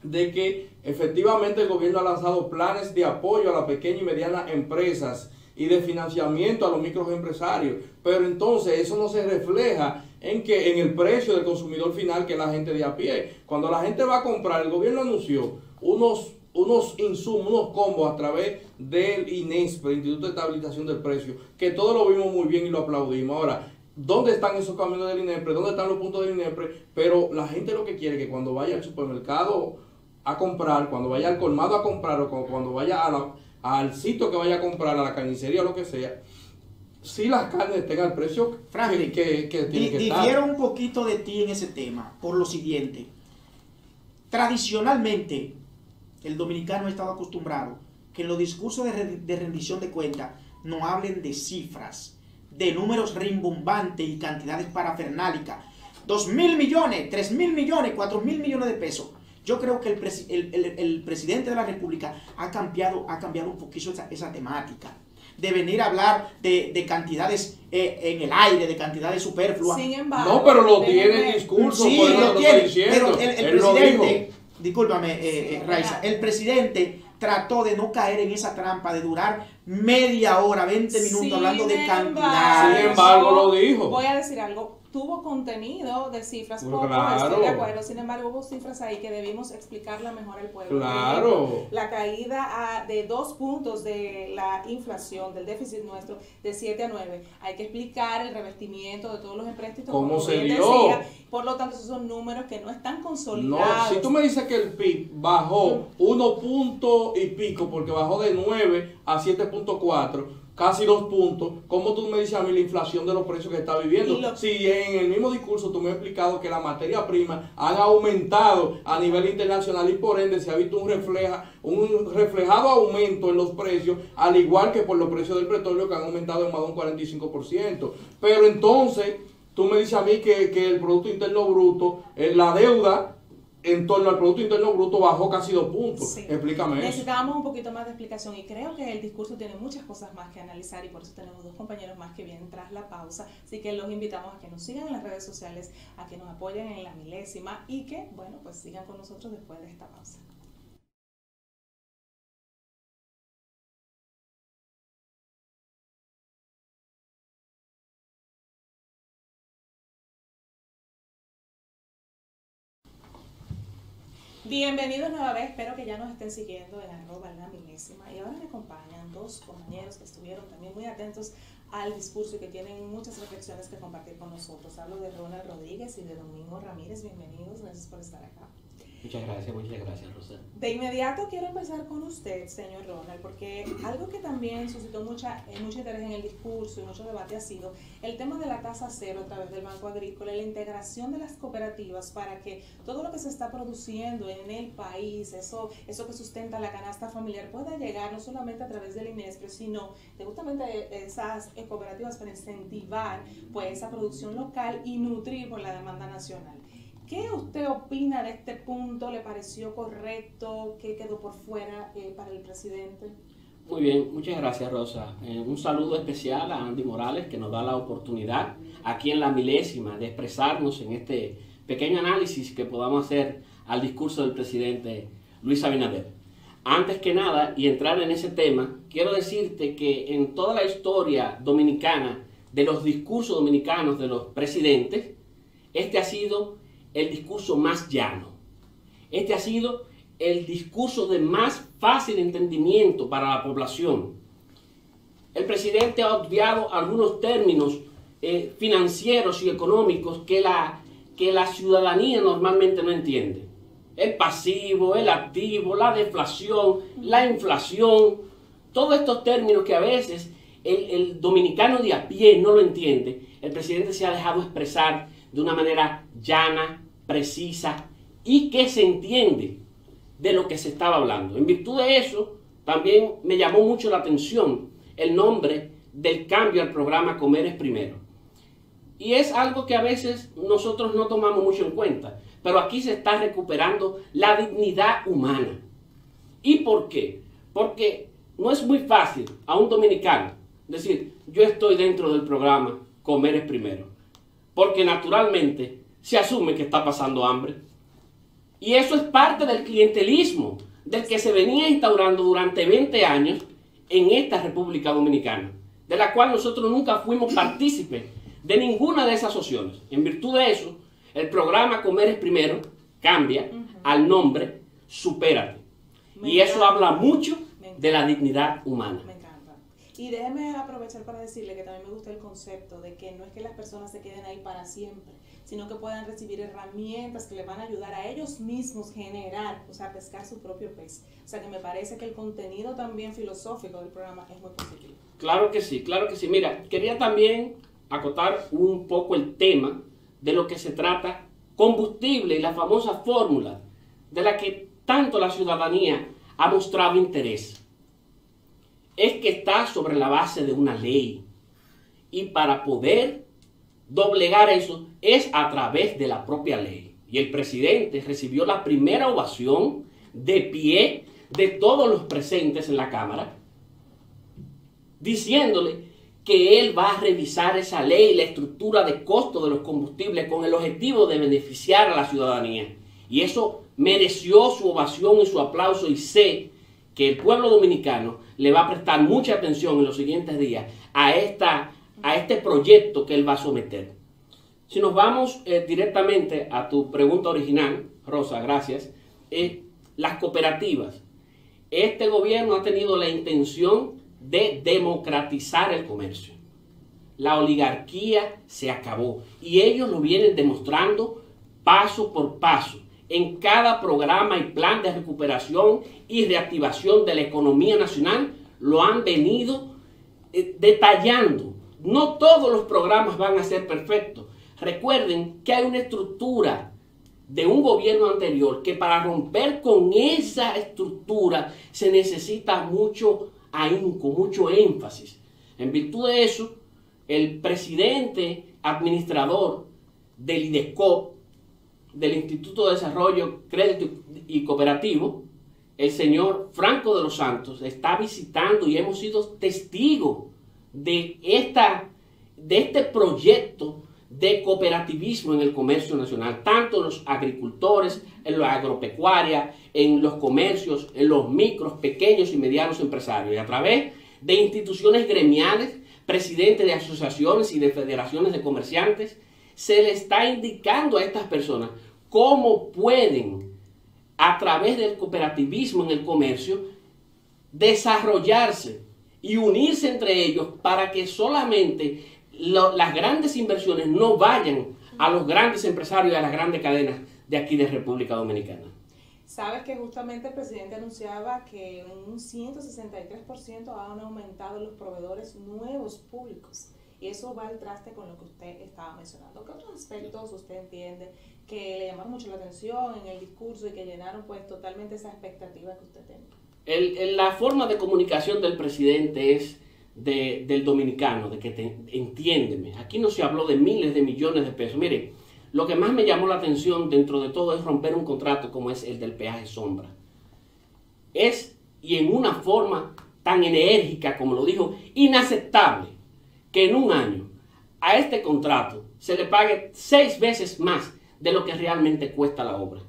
[SPEAKER 3] de que efectivamente el gobierno ha lanzado planes de apoyo a las pequeñas y medianas empresas y de financiamiento a los microempresarios, pero entonces eso no se refleja en que en el precio del consumidor final que la gente de a pie. Cuando la gente va a comprar, el gobierno anunció unos unos insumos, unos combos a través del INESPRE, Instituto de Estabilización del Precio, que todos lo vimos muy bien y lo aplaudimos. Ahora, ¿dónde están esos caminos del INESPRE? ¿Dónde están los puntos del INESPRE? Pero la gente lo que quiere es que cuando vaya al supermercado a comprar, cuando vaya al colmado a comprar o cuando vaya al sitio que vaya a comprar, a la carnicería o lo que sea, si las carnes estén al precio
[SPEAKER 2] Franklin, que, que, tiene que estar. un poquito de ti en ese tema por lo siguiente. Tradicionalmente, el dominicano ha estado acostumbrado que en los discursos de, rendición de cuentas no hablen de cifras, de números rimbombantes y cantidades parafernálicas. Dos mil millones, tres mil millones, cuatro mil millones de pesos. Yo creo que el, presidente de la República ha cambiado, ha cambiado un poquito esa, temática. De venir a hablar de, cantidades eh, en el aire, de cantidades superfluas.
[SPEAKER 3] Sin embargo, no, pero lo tiene el discurso.
[SPEAKER 2] Sí, lo, tiene. Pero el, presidente, discúlpame, eh, eh, Raiza, el presidente trató de no caer en esa trampa de durar media hora, 20 minutos hablando de cantidad.
[SPEAKER 3] Sin embargo, lo dijo.
[SPEAKER 1] Voy a decir algo tuvo contenido de cifras, estoy de acuerdo, sin embargo hubo cifras ahí que debimos explicarla mejor al pueblo.
[SPEAKER 3] Claro.
[SPEAKER 1] la caída de dos puntos de la inflación, del déficit nuestro, de 7 a 9. Hay que explicar el revestimiento de todos los empréstitos.
[SPEAKER 3] ¿Cómo se dio?
[SPEAKER 1] por lo tanto, esos son números que no están consolidados.
[SPEAKER 3] No, si tú me dices que el PIB bajó uno punto y pico, porque bajó de 9 a 7.4, casi dos puntos, ¿cómo tú me dices a mí la inflación de los precios que está viviendo? Si en el mismo discurso tú me has explicado que la materia prima han aumentado a nivel internacional y por ende se ha visto un, refleja, un reflejado aumento en los precios, al igual que por los precios del petróleo que han aumentado en más de un 45%. Pero entonces, tú me dices a mí que, que el Producto Interno Bruto, eh, la deuda en torno al Producto Interno Bruto bajó casi dos puntos. Explícame eso.
[SPEAKER 1] Necesitábamos un poquito más de explicación y creo que el discurso tiene muchas cosas más que analizar y por eso tenemos dos compañeros más que vienen tras la pausa. Así que los invitamos a que nos sigan en las redes sociales, a que nos apoyen en la milésima y que, bueno, pues sigan con nosotros después de esta pausa. Bienvenidos nueva vez, espero que ya nos estén siguiendo en arroba la milésima. Y ahora me acompañan dos compañeros que estuvieron también muy atentos al discurso y que tienen muchas reflexiones que compartir con nosotros. Hablo de Ronald Rodríguez y de Domingo Ramírez. Bienvenidos, gracias por estar acá.
[SPEAKER 4] Muchas gracias, muchas gracias, Rosa.
[SPEAKER 1] De inmediato quiero empezar con usted, señor Ronald, porque algo que también suscitó mucha, eh, mucho interés en el discurso y mucho debate ha sido el tema de la tasa cero a través del Banco Agrícola y la integración de las cooperativas para que todo lo que se está produciendo en el país, eso, eso que sustenta la canasta familiar, pueda llegar no solamente a través del INESPRE, sino de justamente esas cooperativas para incentivar pues, esa producción local y nutrir por la demanda nacional. ¿Qué usted opina de este punto? ¿Le pareció correcto? ¿Qué quedó por fuera eh, para el presidente?
[SPEAKER 4] Muy bien, muchas gracias Rosa. Eh, un saludo especial a Andy Morales que nos da la oportunidad aquí en la milésima de expresarnos en este pequeño análisis que podamos hacer al discurso del presidente Luis Abinader. Antes que nada, y entrar en ese tema, quiero decirte que en toda la historia dominicana de los discursos dominicanos de los presidentes, este ha sido el discurso más llano. Este ha sido el discurso de más fácil entendimiento para la población. El presidente ha obviado algunos términos eh, financieros y económicos que la, que la ciudadanía normalmente no entiende. El pasivo, el activo, la deflación, la inflación, todos estos términos que a veces el, el dominicano de a pie no lo entiende, el presidente se ha dejado expresar de una manera llana, precisa y que se entiende. de lo que se estaba hablando. En virtud de eso, también me llamó mucho la atención el nombre del cambio al programa Comer es Primero. Y es algo que a veces nosotros no tomamos mucho en cuenta, pero aquí se está recuperando la dignidad humana. ¿Y por qué? Porque no es muy fácil a un dominicano decir, yo estoy dentro del programa Comer es Primero, porque naturalmente se asume que está pasando hambre. Y eso es parte del clientelismo del que se venía instaurando durante 20 años en esta República Dominicana, de la cual nosotros nunca fuimos partícipes de ninguna de esas opciones. En virtud de eso, el programa Comer es Primero cambia al nombre Supérate. y eso habla mucho de la dignidad humana.
[SPEAKER 1] Me encanta. Y déjeme aprovechar para decirle que también me gusta el concepto de que no es que las personas se queden ahí para siempre, sino que puedan recibir herramientas que les van a ayudar a ellos mismos generar, o sea, pescar su propio pez. O sea, que me parece que el contenido también filosófico del programa es muy positivo.
[SPEAKER 4] Claro que sí, claro que sí. Mira, quería también acotar un poco el tema de lo que se trata combustible y la famosa fórmula de la que tanto la ciudadanía ha mostrado interés. Es que está sobre la base de una ley. Y para poder doblegar eso es a través de la propia ley. Y el presidente recibió la primera ovación de pie de todos los presentes en la Cámara, diciéndole que él va a revisar esa ley, la estructura de costo de los combustibles con el objetivo de beneficiar a la ciudadanía. Y eso mereció su ovación y su aplauso y sé que el pueblo dominicano le va a prestar mucha atención en los siguientes días a esta a este proyecto que él va a someter. Si nos vamos eh, directamente a tu pregunta original, Rosa, gracias, eh, las cooperativas. Este gobierno ha tenido la intención de democratizar el comercio. La oligarquía se acabó y ellos lo vienen demostrando paso por paso en cada programa y plan de recuperación y reactivación de la economía nacional lo han venido eh, detallando no todos los programas van a ser perfectos. Recuerden que hay una estructura de un gobierno anterior que para romper con esa estructura se necesita mucho ahínco, mucho énfasis. En virtud de eso, el presidente administrador del IDECOP, del Instituto de Desarrollo Crédito y Cooperativo, el señor Franco de los Santos, está visitando y hemos sido testigos de, esta, de este proyecto de cooperativismo en el comercio nacional, tanto en los agricultores, en la agropecuaria, en los comercios, en los micros, pequeños y medianos empresarios, y a través de instituciones gremiales, presidentes de asociaciones y de federaciones de comerciantes, se le está indicando a estas personas cómo pueden, a través del cooperativismo en el comercio, desarrollarse y unirse entre ellos para que solamente las grandes inversiones no vayan a los grandes empresarios y a las grandes cadenas de aquí de República Dominicana.
[SPEAKER 1] Sabes que justamente el presidente anunciaba que un 163% han aumentado los proveedores nuevos públicos. Y eso va al traste con lo que usted estaba mencionando. ¿Qué otros aspectos usted entiende que le llamaron mucho la atención en el discurso y que llenaron pues totalmente esa expectativa que usted tenía?
[SPEAKER 4] La forma de comunicación del presidente es del dominicano, de que te, entiéndeme. Aquí no se habló de miles de millones de pesos. Mire, lo que más me llamó la atención dentro de todo es romper un contrato como es el del peaje sombra. Es, y en una forma tan enérgica como lo dijo, inaceptable que en un año a este contrato se le pague seis veces más de lo que realmente cuesta la obra.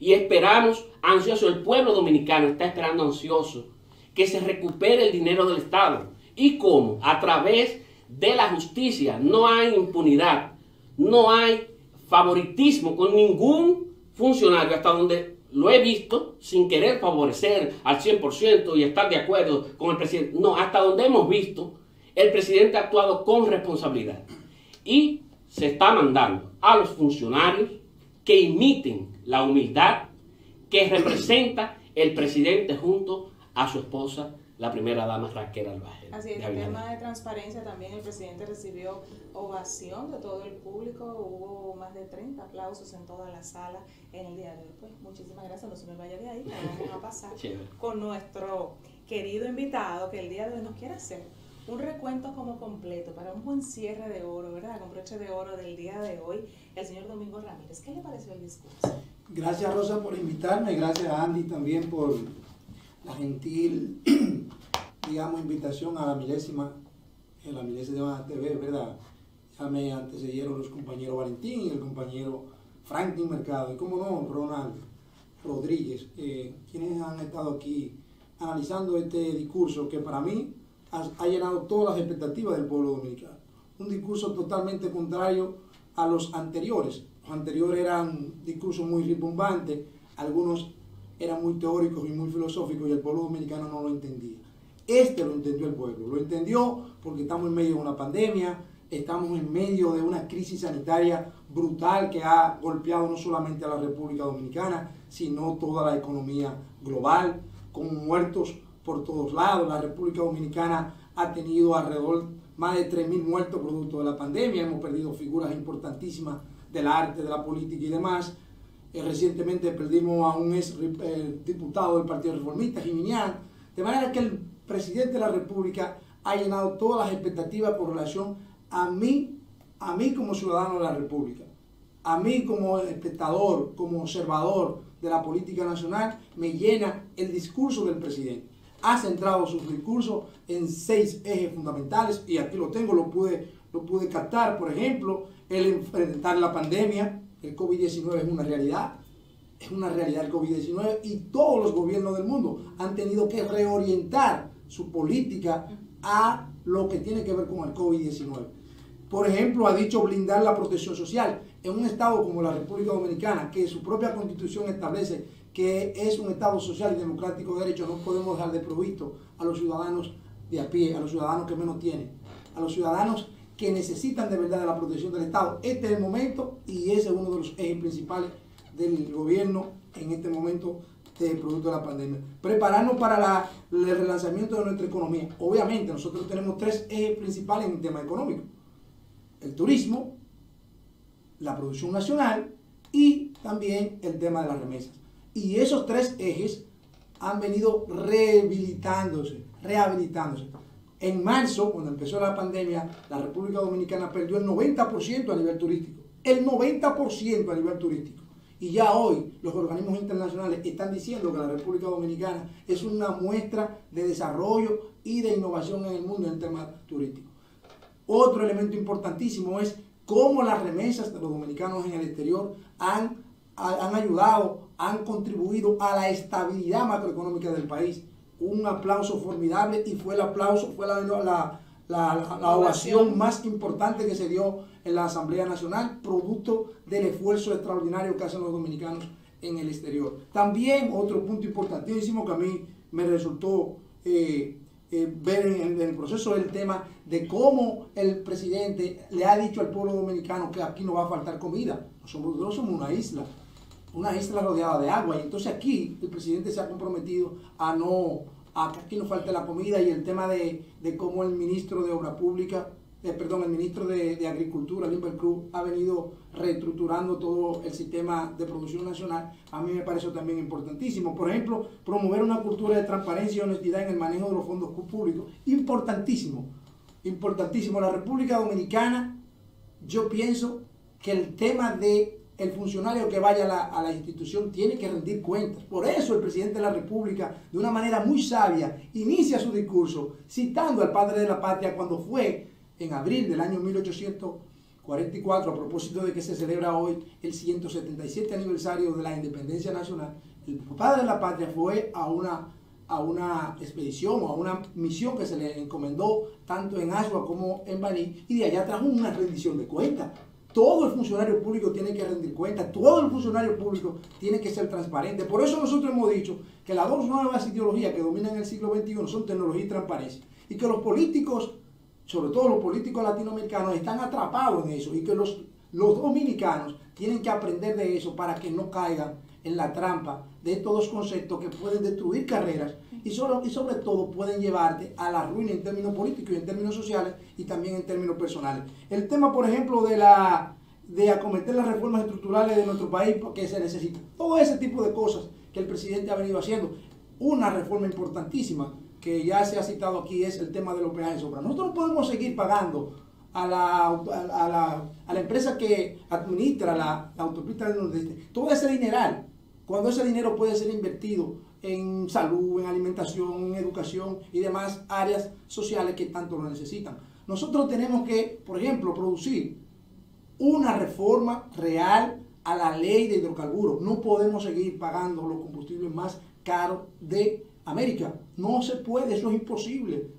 [SPEAKER 4] Y esperamos ansioso, el pueblo dominicano está esperando ansioso que se recupere el dinero del Estado. ¿Y cómo? A través de la justicia. No hay impunidad, no hay favoritismo con ningún funcionario hasta donde lo he visto sin querer favorecer al 100% y estar de acuerdo con el presidente. No, hasta donde hemos visto, el presidente ha actuado con responsabilidad. Y se está mandando a los funcionarios que imiten la humildad que representa el presidente junto a su esposa la primera dama Raquel Albáez.
[SPEAKER 1] Así es, el tema de transparencia también el presidente recibió ovación de todo el público, hubo más de 30 aplausos en toda la sala en el día de hoy. Pues muchísimas gracias, no se me vaya de ahí, vamos a pasar con nuestro querido invitado que el día de hoy nos quiere hacer un recuento como completo para un buen cierre de oro, ¿verdad? Con broche de oro del día de hoy, el señor Domingo Ramírez. ¿Qué le pareció el discurso?
[SPEAKER 5] Gracias Rosa por invitarme, gracias a Andy también por la gentil, digamos, invitación a la milésima, en la milésima TV, ¿verdad? Ya me antecedieron los compañeros Valentín y el compañero Franklin Mercado, y como no, Ronald Rodríguez, eh, quienes han estado aquí analizando este discurso que para mí ha, llenado todas las expectativas del pueblo dominicano. Un discurso totalmente contrario a los anteriores. Los anteriores eran discursos muy rimbombantes, algunos eran muy teóricos y muy filosóficos y el pueblo dominicano no lo entendía. Este lo entendió el pueblo, lo entendió porque estamos en medio de una pandemia, estamos en medio de una crisis sanitaria brutal que ha golpeado no solamente a la República Dominicana, sino toda la economía global, con muertos por todos lados. La República Dominicana ha tenido alrededor más de 3.000 muertos producto de la pandemia. Hemos perdido figuras importantísimas del arte, de la política y demás. Eh, recientemente perdimos a un ex eh, diputado del Partido Reformista, Jiminián. De manera que el presidente de la República ha llenado todas las expectativas con relación a mí, a mí como ciudadano de la República, a mí como espectador, como observador de la política nacional, me llena el discurso del presidente ha centrado su discurso en seis ejes fundamentales y aquí lo tengo, lo pude, lo pude captar. Por ejemplo, el enfrentar la pandemia, el COVID-19 es una realidad, es una realidad el COVID-19 y todos los gobiernos del mundo han tenido que reorientar su política a lo que tiene que ver con el COVID-19. Por ejemplo, ha dicho blindar la protección social en un estado como la República Dominicana, que su propia constitución establece que es un Estado social y democrático de derecho, no podemos dejar de provisto a los ciudadanos de a pie, a los ciudadanos que menos tienen, a los ciudadanos que necesitan de verdad de la protección del Estado. Este es el momento y ese es uno de los ejes principales del gobierno en este momento de producto de la pandemia. Prepararnos para el relanzamiento de nuestra economía. Obviamente nosotros tenemos tres ejes principales en el tema económico. El turismo, la producción nacional y también el tema de las remesas. Y esos tres ejes han venido rehabilitándose, rehabilitándose. En marzo, cuando empezó la pandemia, la República Dominicana perdió el 90% a nivel turístico. El 90% a nivel turístico. Y ya hoy los organismos internacionales están diciendo que la República Dominicana es una muestra de desarrollo y de innovación en el mundo en el tema turístico. Otro elemento importantísimo es cómo las remesas de los dominicanos en el exterior han, han ayudado han contribuido a la estabilidad macroeconómica del país. Un aplauso formidable y fue el aplauso, fue la, la, la, ovación más importante que se dio en la Asamblea Nacional, producto del esfuerzo extraordinario que hacen los dominicanos en el exterior. También otro punto importantísimo que a mí me resultó eh, eh, ver en, el proceso es el tema de cómo el presidente le ha dicho al pueblo dominicano que aquí no va a faltar comida. Nosotros somos una isla una isla rodeada de agua. Y entonces aquí el presidente se ha comprometido a no, a que aquí no falte la comida y el tema de, de cómo el ministro de Obra Pública, eh, perdón, el ministro de, de Agricultura, Limber Cruz, ha venido reestructurando todo el sistema de producción nacional, a mí me parece también importantísimo. Por ejemplo, promover una cultura de transparencia y honestidad en el manejo de los fondos públicos, importantísimo, importantísimo. La República Dominicana, yo pienso que el tema de el funcionario que vaya a la, institución tiene que rendir cuentas. Por eso el presidente de la República, de una manera muy sabia, inicia su discurso citando al padre de la patria cuando fue en abril del año 1844, a propósito de que se celebra hoy el 177 aniversario de la independencia nacional. El padre de la patria fue a una, a una expedición o a una misión que se le encomendó tanto en Asua como en Baní y de allá trajo una rendición de cuentas todo el funcionario público tiene que rendir cuenta, todo el funcionario público tiene que ser transparente. Por eso nosotros hemos dicho que las dos nuevas ideologías que dominan el siglo XXI son tecnología y transparencia. Y que los políticos, sobre todo los políticos latinoamericanos, están atrapados en eso y que los, los dominicanos tienen que aprender de eso para que no caigan en la trampa de estos dos conceptos que pueden destruir carreras y, solo, y sobre todo pueden llevarte a la ruina en términos políticos y en términos sociales y también en términos personales. El tema, por ejemplo, de la de acometer las reformas estructurales de nuestro país que se necesita. Todo ese tipo de cosas que el presidente ha venido haciendo. Una reforma importantísima que ya se ha citado aquí es el tema de los peajes sobra. Nosotros no podemos seguir pagando a la, a la, a la empresa que administra la, la autopista del Nordeste todo ese dineral, cuando ese dinero puede ser invertido en salud, en alimentación, en educación y demás áreas sociales que tanto lo necesitan. Nosotros tenemos que, por ejemplo, producir una reforma real a la ley de hidrocarburos. No podemos seguir pagando los combustibles más caros de América. No se puede, eso es imposible.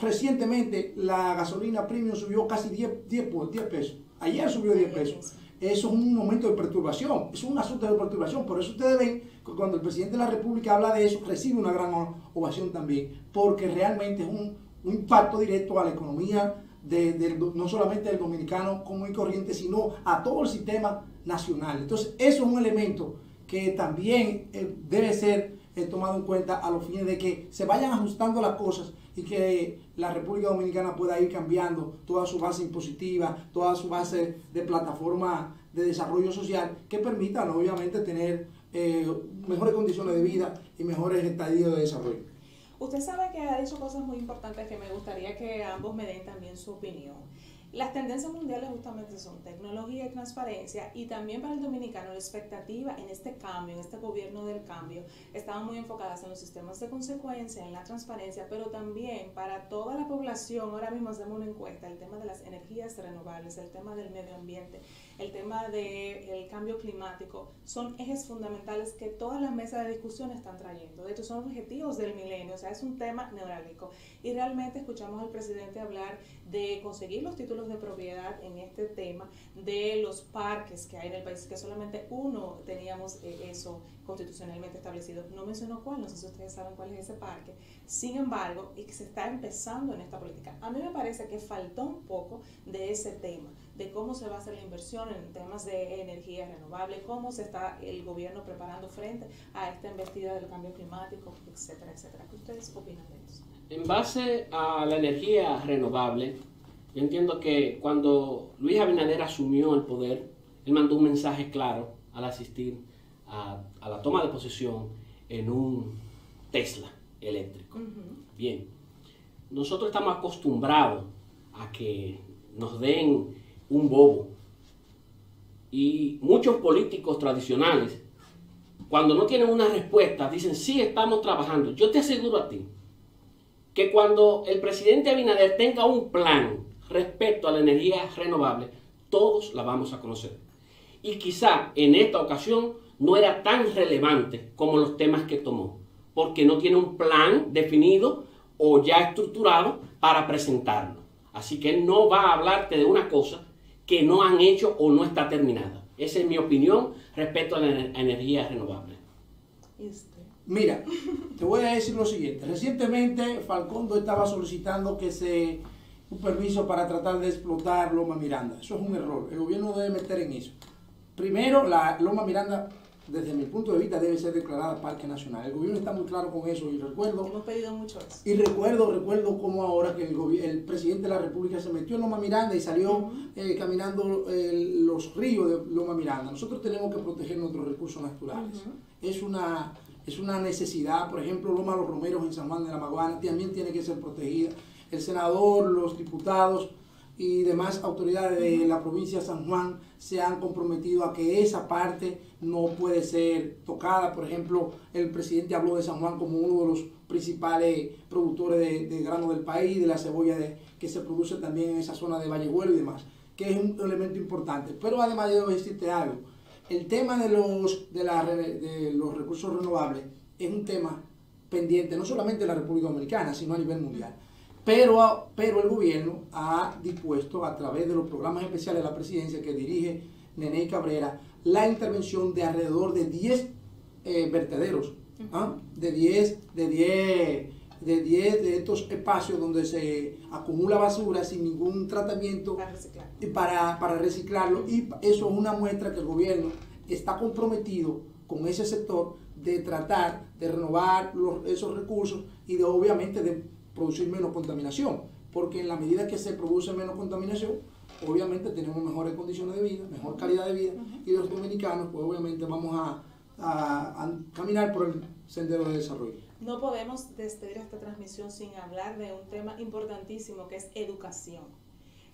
[SPEAKER 5] Recientemente la gasolina premium subió casi 10, 10, 10 pesos. Ayer subió 10 pesos. Eso es un momento de perturbación, es un asunto de perturbación. Por eso ustedes ven que cuando el presidente de la República habla de eso, recibe una gran ovación también, porque realmente es un, impacto directo a la economía de, no solamente del dominicano común y corriente, sino a todo el sistema nacional. Entonces, eso es un elemento que también eh, debe ser eh, tomado en cuenta a los fines de que se vayan ajustando las cosas y que la República Dominicana pueda ir cambiando toda su base impositiva, toda su base de plataforma de desarrollo social que permitan obviamente tener eh, mejores condiciones de vida y mejores estadios de desarrollo.
[SPEAKER 1] Usted sabe que ha dicho cosas muy importantes que me gustaría que ambos me den también su opinión. Las tendencias mundiales justamente son tecnología y transparencia y también para el dominicano la expectativa en este cambio, en este gobierno del cambio, estaban muy enfocadas en los sistemas de consecuencia, en la transparencia, pero también para toda la población, ahora mismo hacemos una encuesta, el tema de las energías renovables, el tema del medio ambiente, el tema del cambio climático, son ejes fundamentales que todas las mesas de discusión están trayendo. De hecho, son objetivos del milenio, o sea, es un tema neurálgico. Y realmente escuchamos al presidente hablar de conseguir los títulos de propiedad en este tema, de los parques que hay en el país, que solamente uno teníamos eh, eso constitucionalmente establecido. No mencionó cuál, no sé si ustedes saben cuál es ese parque. Sin embargo, y que se está empezando en esta política. A mí me parece que faltó un poco de ese tema de cómo se va a hacer la inversión en temas de energía renovable, cómo se está el gobierno preparando frente a esta embestida del cambio climático, etcétera, etcétera. ¿Qué ustedes opinan de eso?
[SPEAKER 4] En base a la energía renovable, yo entiendo que cuando Luis Abinader asumió el poder, él mandó un mensaje claro al asistir a, la toma de posesión en un Tesla eléctrico. Bien, nosotros estamos acostumbrados a que nos den un bobo. Y muchos políticos tradicionales, cuando no tienen una respuesta, dicen, sí, estamos trabajando. Yo te aseguro a ti que cuando el presidente Abinader tenga un plan respecto a la energía renovable, todos la vamos a conocer. Y quizá en esta ocasión no era tan relevante como los temas que tomó, porque no tiene un plan definido o ya estructurado para presentarlo. Así que no va a hablarte de una cosa que no han hecho o no está terminada. Esa es mi opinión respecto a la energía renovable.
[SPEAKER 5] Mira, te voy a decir lo siguiente. Recientemente Falcondo estaba solicitando que se un permiso para tratar de explotar Loma Miranda. Eso es un error. El gobierno debe meter en eso. Primero, la Loma Miranda desde mi punto de vista, debe ser declarada parque nacional. El gobierno está muy claro con eso y recuerdo...
[SPEAKER 1] Hemos pedido mucho eso.
[SPEAKER 5] Y recuerdo, recuerdo cómo ahora que el, el presidente de la República se metió en Loma Miranda y salió eh, caminando los ríos de Loma Miranda. Nosotros tenemos que proteger nuestros recursos naturales. es, una, es una necesidad, por ejemplo, Loma Los Romeros en San Juan de la Maguana también tiene que ser protegida. El senador, los diputados y demás autoridades de la provincia de San Juan se han comprometido a que esa parte no puede ser tocada. Por ejemplo, el presidente habló de San Juan como uno de los principales productores de, grano del país, de la cebolla que se produce también en esa zona de Vallejuelo y demás, que es un elemento importante. Pero además yo debo decirte algo, el tema de los, de, de los recursos renovables es un tema pendiente no solamente de la República Dominicana, sino a nivel mundial. Pero, pero el gobierno ha dispuesto a través de los programas especiales de la presidencia que dirige Nene Cabrera la intervención de alrededor de 10 eh, vertederos, ¿ah? de 10 de 10 de 10 de estos espacios donde se acumula basura sin ningún tratamiento para, para, reciclarlo. Y eso es una muestra que el gobierno está comprometido con ese sector de tratar de renovar esos recursos y de obviamente de producir menos contaminación, porque en la medida que se produce menos contaminación, obviamente tenemos mejores condiciones de vida, mejor calidad de vida y los dominicanos pues obviamente vamos a, a, caminar por el sendero de desarrollo.
[SPEAKER 1] No podemos despedir esta transmisión sin hablar de un tema importantísimo que es educación.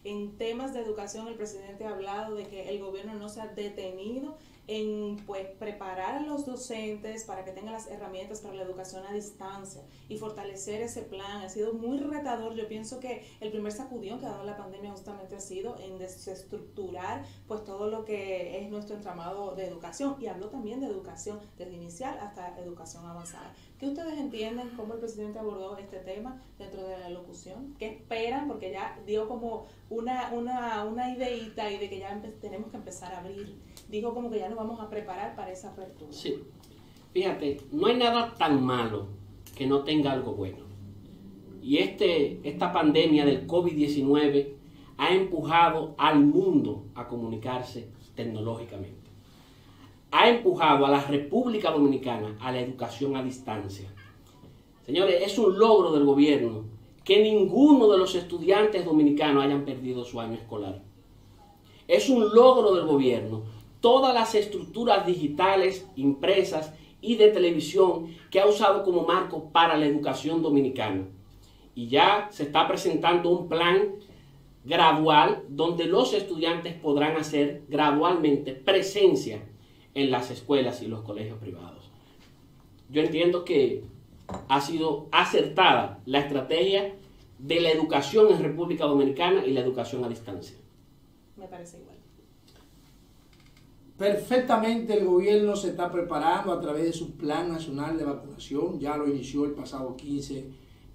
[SPEAKER 1] En temas de educación el presidente ha hablado de que el gobierno no se ha detenido en pues, preparar a los docentes para que tengan las herramientas para la educación a distancia y fortalecer ese plan. Ha sido muy retador. Yo pienso que el primer sacudión que ha dado la pandemia justamente ha sido en desestructurar pues, todo lo que es nuestro entramado de educación. Y habló también de educación desde inicial hasta educación avanzada. ¿Qué ustedes entienden cómo el presidente abordó este tema dentro de la locución? ¿Qué esperan? Porque ya dio como una, una, una ideita y de que ya tenemos que empezar a abrir dijo como que ya nos vamos a preparar para esa apertura.
[SPEAKER 4] Sí, fíjate, no hay nada tan malo que no tenga algo bueno. Y este, esta pandemia del COVID-19 ha empujado al mundo a comunicarse tecnológicamente. Ha empujado a la República Dominicana a la educación a distancia. Señores, es un logro del gobierno que ninguno de los estudiantes dominicanos hayan perdido su año escolar. Es un logro del gobierno todas las estructuras digitales, impresas y de televisión que ha usado como marco para la educación dominicana. Y ya se está presentando un plan gradual donde los estudiantes podrán hacer gradualmente presencia en las escuelas y los colegios privados. Yo entiendo que ha sido acertada la estrategia de la educación en República Dominicana y la educación a distancia.
[SPEAKER 1] Me parece igual.
[SPEAKER 5] Perfectamente el gobierno se está preparando a través de su plan nacional de vacunación, ya lo inició el pasado 15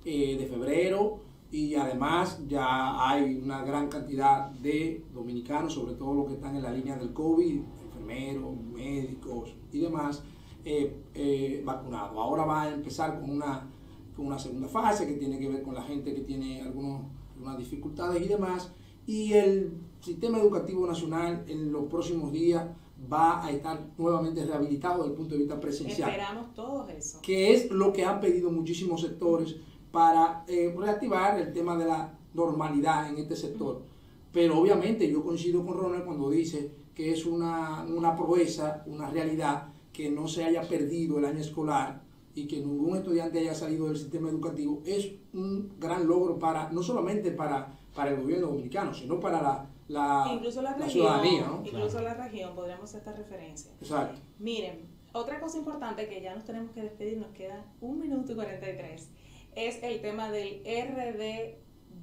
[SPEAKER 5] eh, de febrero y además ya hay una gran cantidad de dominicanos, sobre todo los que están en la línea del COVID, enfermeros, médicos y demás, eh, eh, vacunados. Ahora va a empezar con una, con una segunda fase que tiene que ver con la gente que tiene algunos, algunas dificultades y demás. Y el sistema educativo nacional en los próximos días va a estar nuevamente rehabilitado desde el punto de vista presencial.
[SPEAKER 1] Esperamos todos eso.
[SPEAKER 5] Que es lo que han pedido muchísimos sectores para eh, reactivar el tema de la normalidad en este sector. Pero obviamente yo coincido con Ronald cuando dice que es una, una proeza, una realidad, que no se haya perdido el año escolar y que ningún estudiante haya salido del sistema educativo es un gran logro para no solamente para, para el gobierno dominicano, sino para la la,
[SPEAKER 1] incluso la, ciudadanía, ¿no? Incluso la región, podríamos hacer esta referencia.
[SPEAKER 5] Exacto.
[SPEAKER 1] Miren, otra cosa importante que ya nos tenemos que despedir, nos queda un minuto y 43, es el tema del RD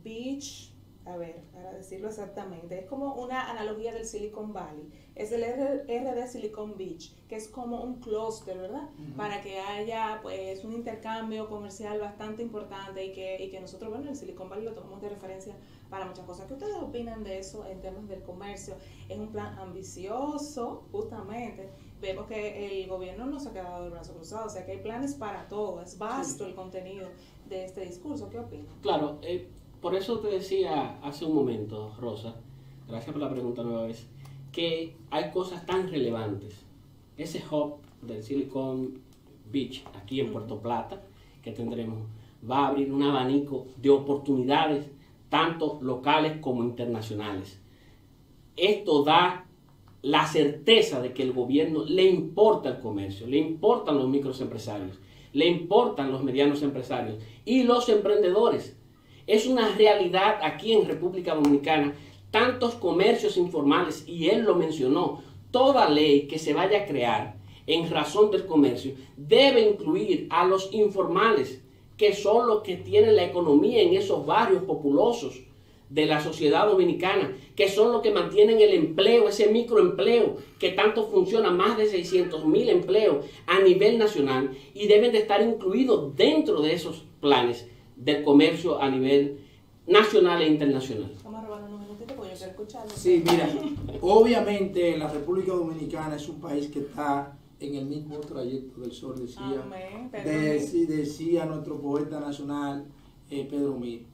[SPEAKER 1] Beach a ver, para decirlo exactamente, es como una analogía del Silicon Valley. Es el RD Silicon Beach, que es como un clúster, ¿verdad? Para que haya pues un intercambio comercial bastante importante y que, y que nosotros, bueno, el Silicon Valley lo tomamos de referencia para muchas cosas. ¿Qué ustedes opinan de eso en temas del comercio? Es un plan ambicioso, justamente. Vemos que el gobierno no se ha quedado de brazo cruzado, o sea que hay planes para todo, es vasto el contenido de este discurso. ¿Qué opinan?
[SPEAKER 4] Claro, eh, por eso te decía hace un momento, Rosa, gracias por la pregunta nueva vez, que hay cosas tan relevantes. Ese hub del Silicon Beach, aquí en Puerto Plata, que tendremos, va a abrir un abanico de oportunidades, tanto locales como internacionales. Esto da la certeza de que el gobierno le importa el comercio, le importan los microempresarios, le importan los medianos empresarios y los emprendedores es una realidad aquí en República Dominicana. Tantos comercios informales, y él lo mencionó, toda ley que se vaya a crear en razón del comercio debe incluir a los informales, que son los que tienen la economía en esos barrios populosos de la sociedad dominicana, que son los que mantienen el empleo, ese microempleo que tanto funciona, más de 600 mil empleos a nivel nacional y deben de estar incluidos dentro de esos planes del comercio a nivel nacional e internacional.
[SPEAKER 1] Vamos a robar unos minutitos porque yo quiero escucharlo.
[SPEAKER 5] Sí, mira, obviamente la República Dominicana es un país que está en el mismo trayecto del sol, decía, decía nuestro poeta nacional eh, Pedro Mir.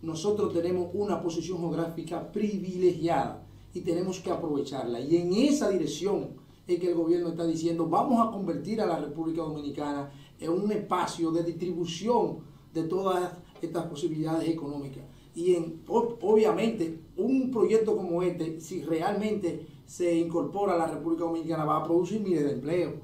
[SPEAKER 5] Nosotros tenemos una posición geográfica privilegiada y tenemos que aprovecharla. Y en esa dirección es que el gobierno está diciendo, vamos a convertir a la República Dominicana en un espacio de distribución de todas estas posibilidades económicas. Y en, obviamente un proyecto como este, si realmente se incorpora a la República Dominicana, va a producir miles de empleos,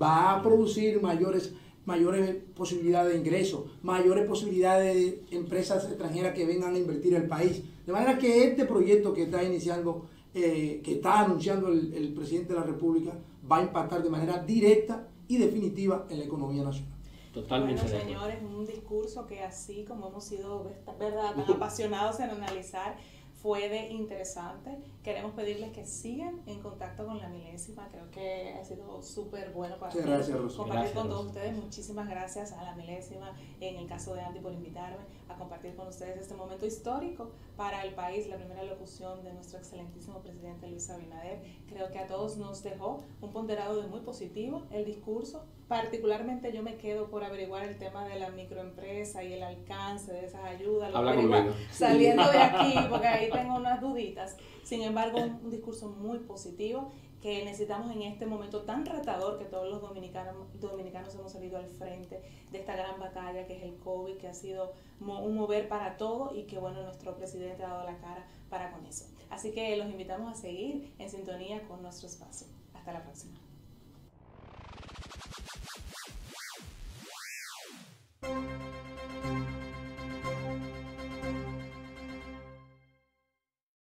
[SPEAKER 5] va a producir mayores, mayores posibilidades de ingresos, mayores posibilidades de empresas extranjeras que vengan a invertir en el país. De manera que este proyecto que está iniciando, eh, que está anunciando el, el presidente de la República, va a impactar de manera directa y definitiva en la economía nacional.
[SPEAKER 1] Totalmente. Bueno, señores, un discurso que así como hemos sido ¿verdad? tan apasionados en analizar, fue de interesante. Queremos pedirles que sigan en contacto con la milésima. Creo que ha sido súper bueno para compartir con todos ustedes. Muchísimas gracias a la milésima, en el caso de Andy, por invitarme a compartir con ustedes este momento histórico para el país, la primera locución de nuestro excelentísimo presidente Luis Abinader. Creo que a todos nos dejó un ponderado de muy positivo el discurso, Particularmente yo me quedo por averiguar el tema de la microempresa y el alcance de esas ayudas. Saliendo de aquí, porque ahí tengo unas duditas. Sin embargo, un, un discurso muy positivo que necesitamos en este momento tan retador que todos los dominicanos, dominicanos hemos salido al frente de esta gran batalla que es el COVID, que ha sido un mover para todo y que bueno, nuestro presidente ha dado la cara para con eso. Así que los invitamos a seguir en sintonía con nuestro espacio. Hasta la próxima.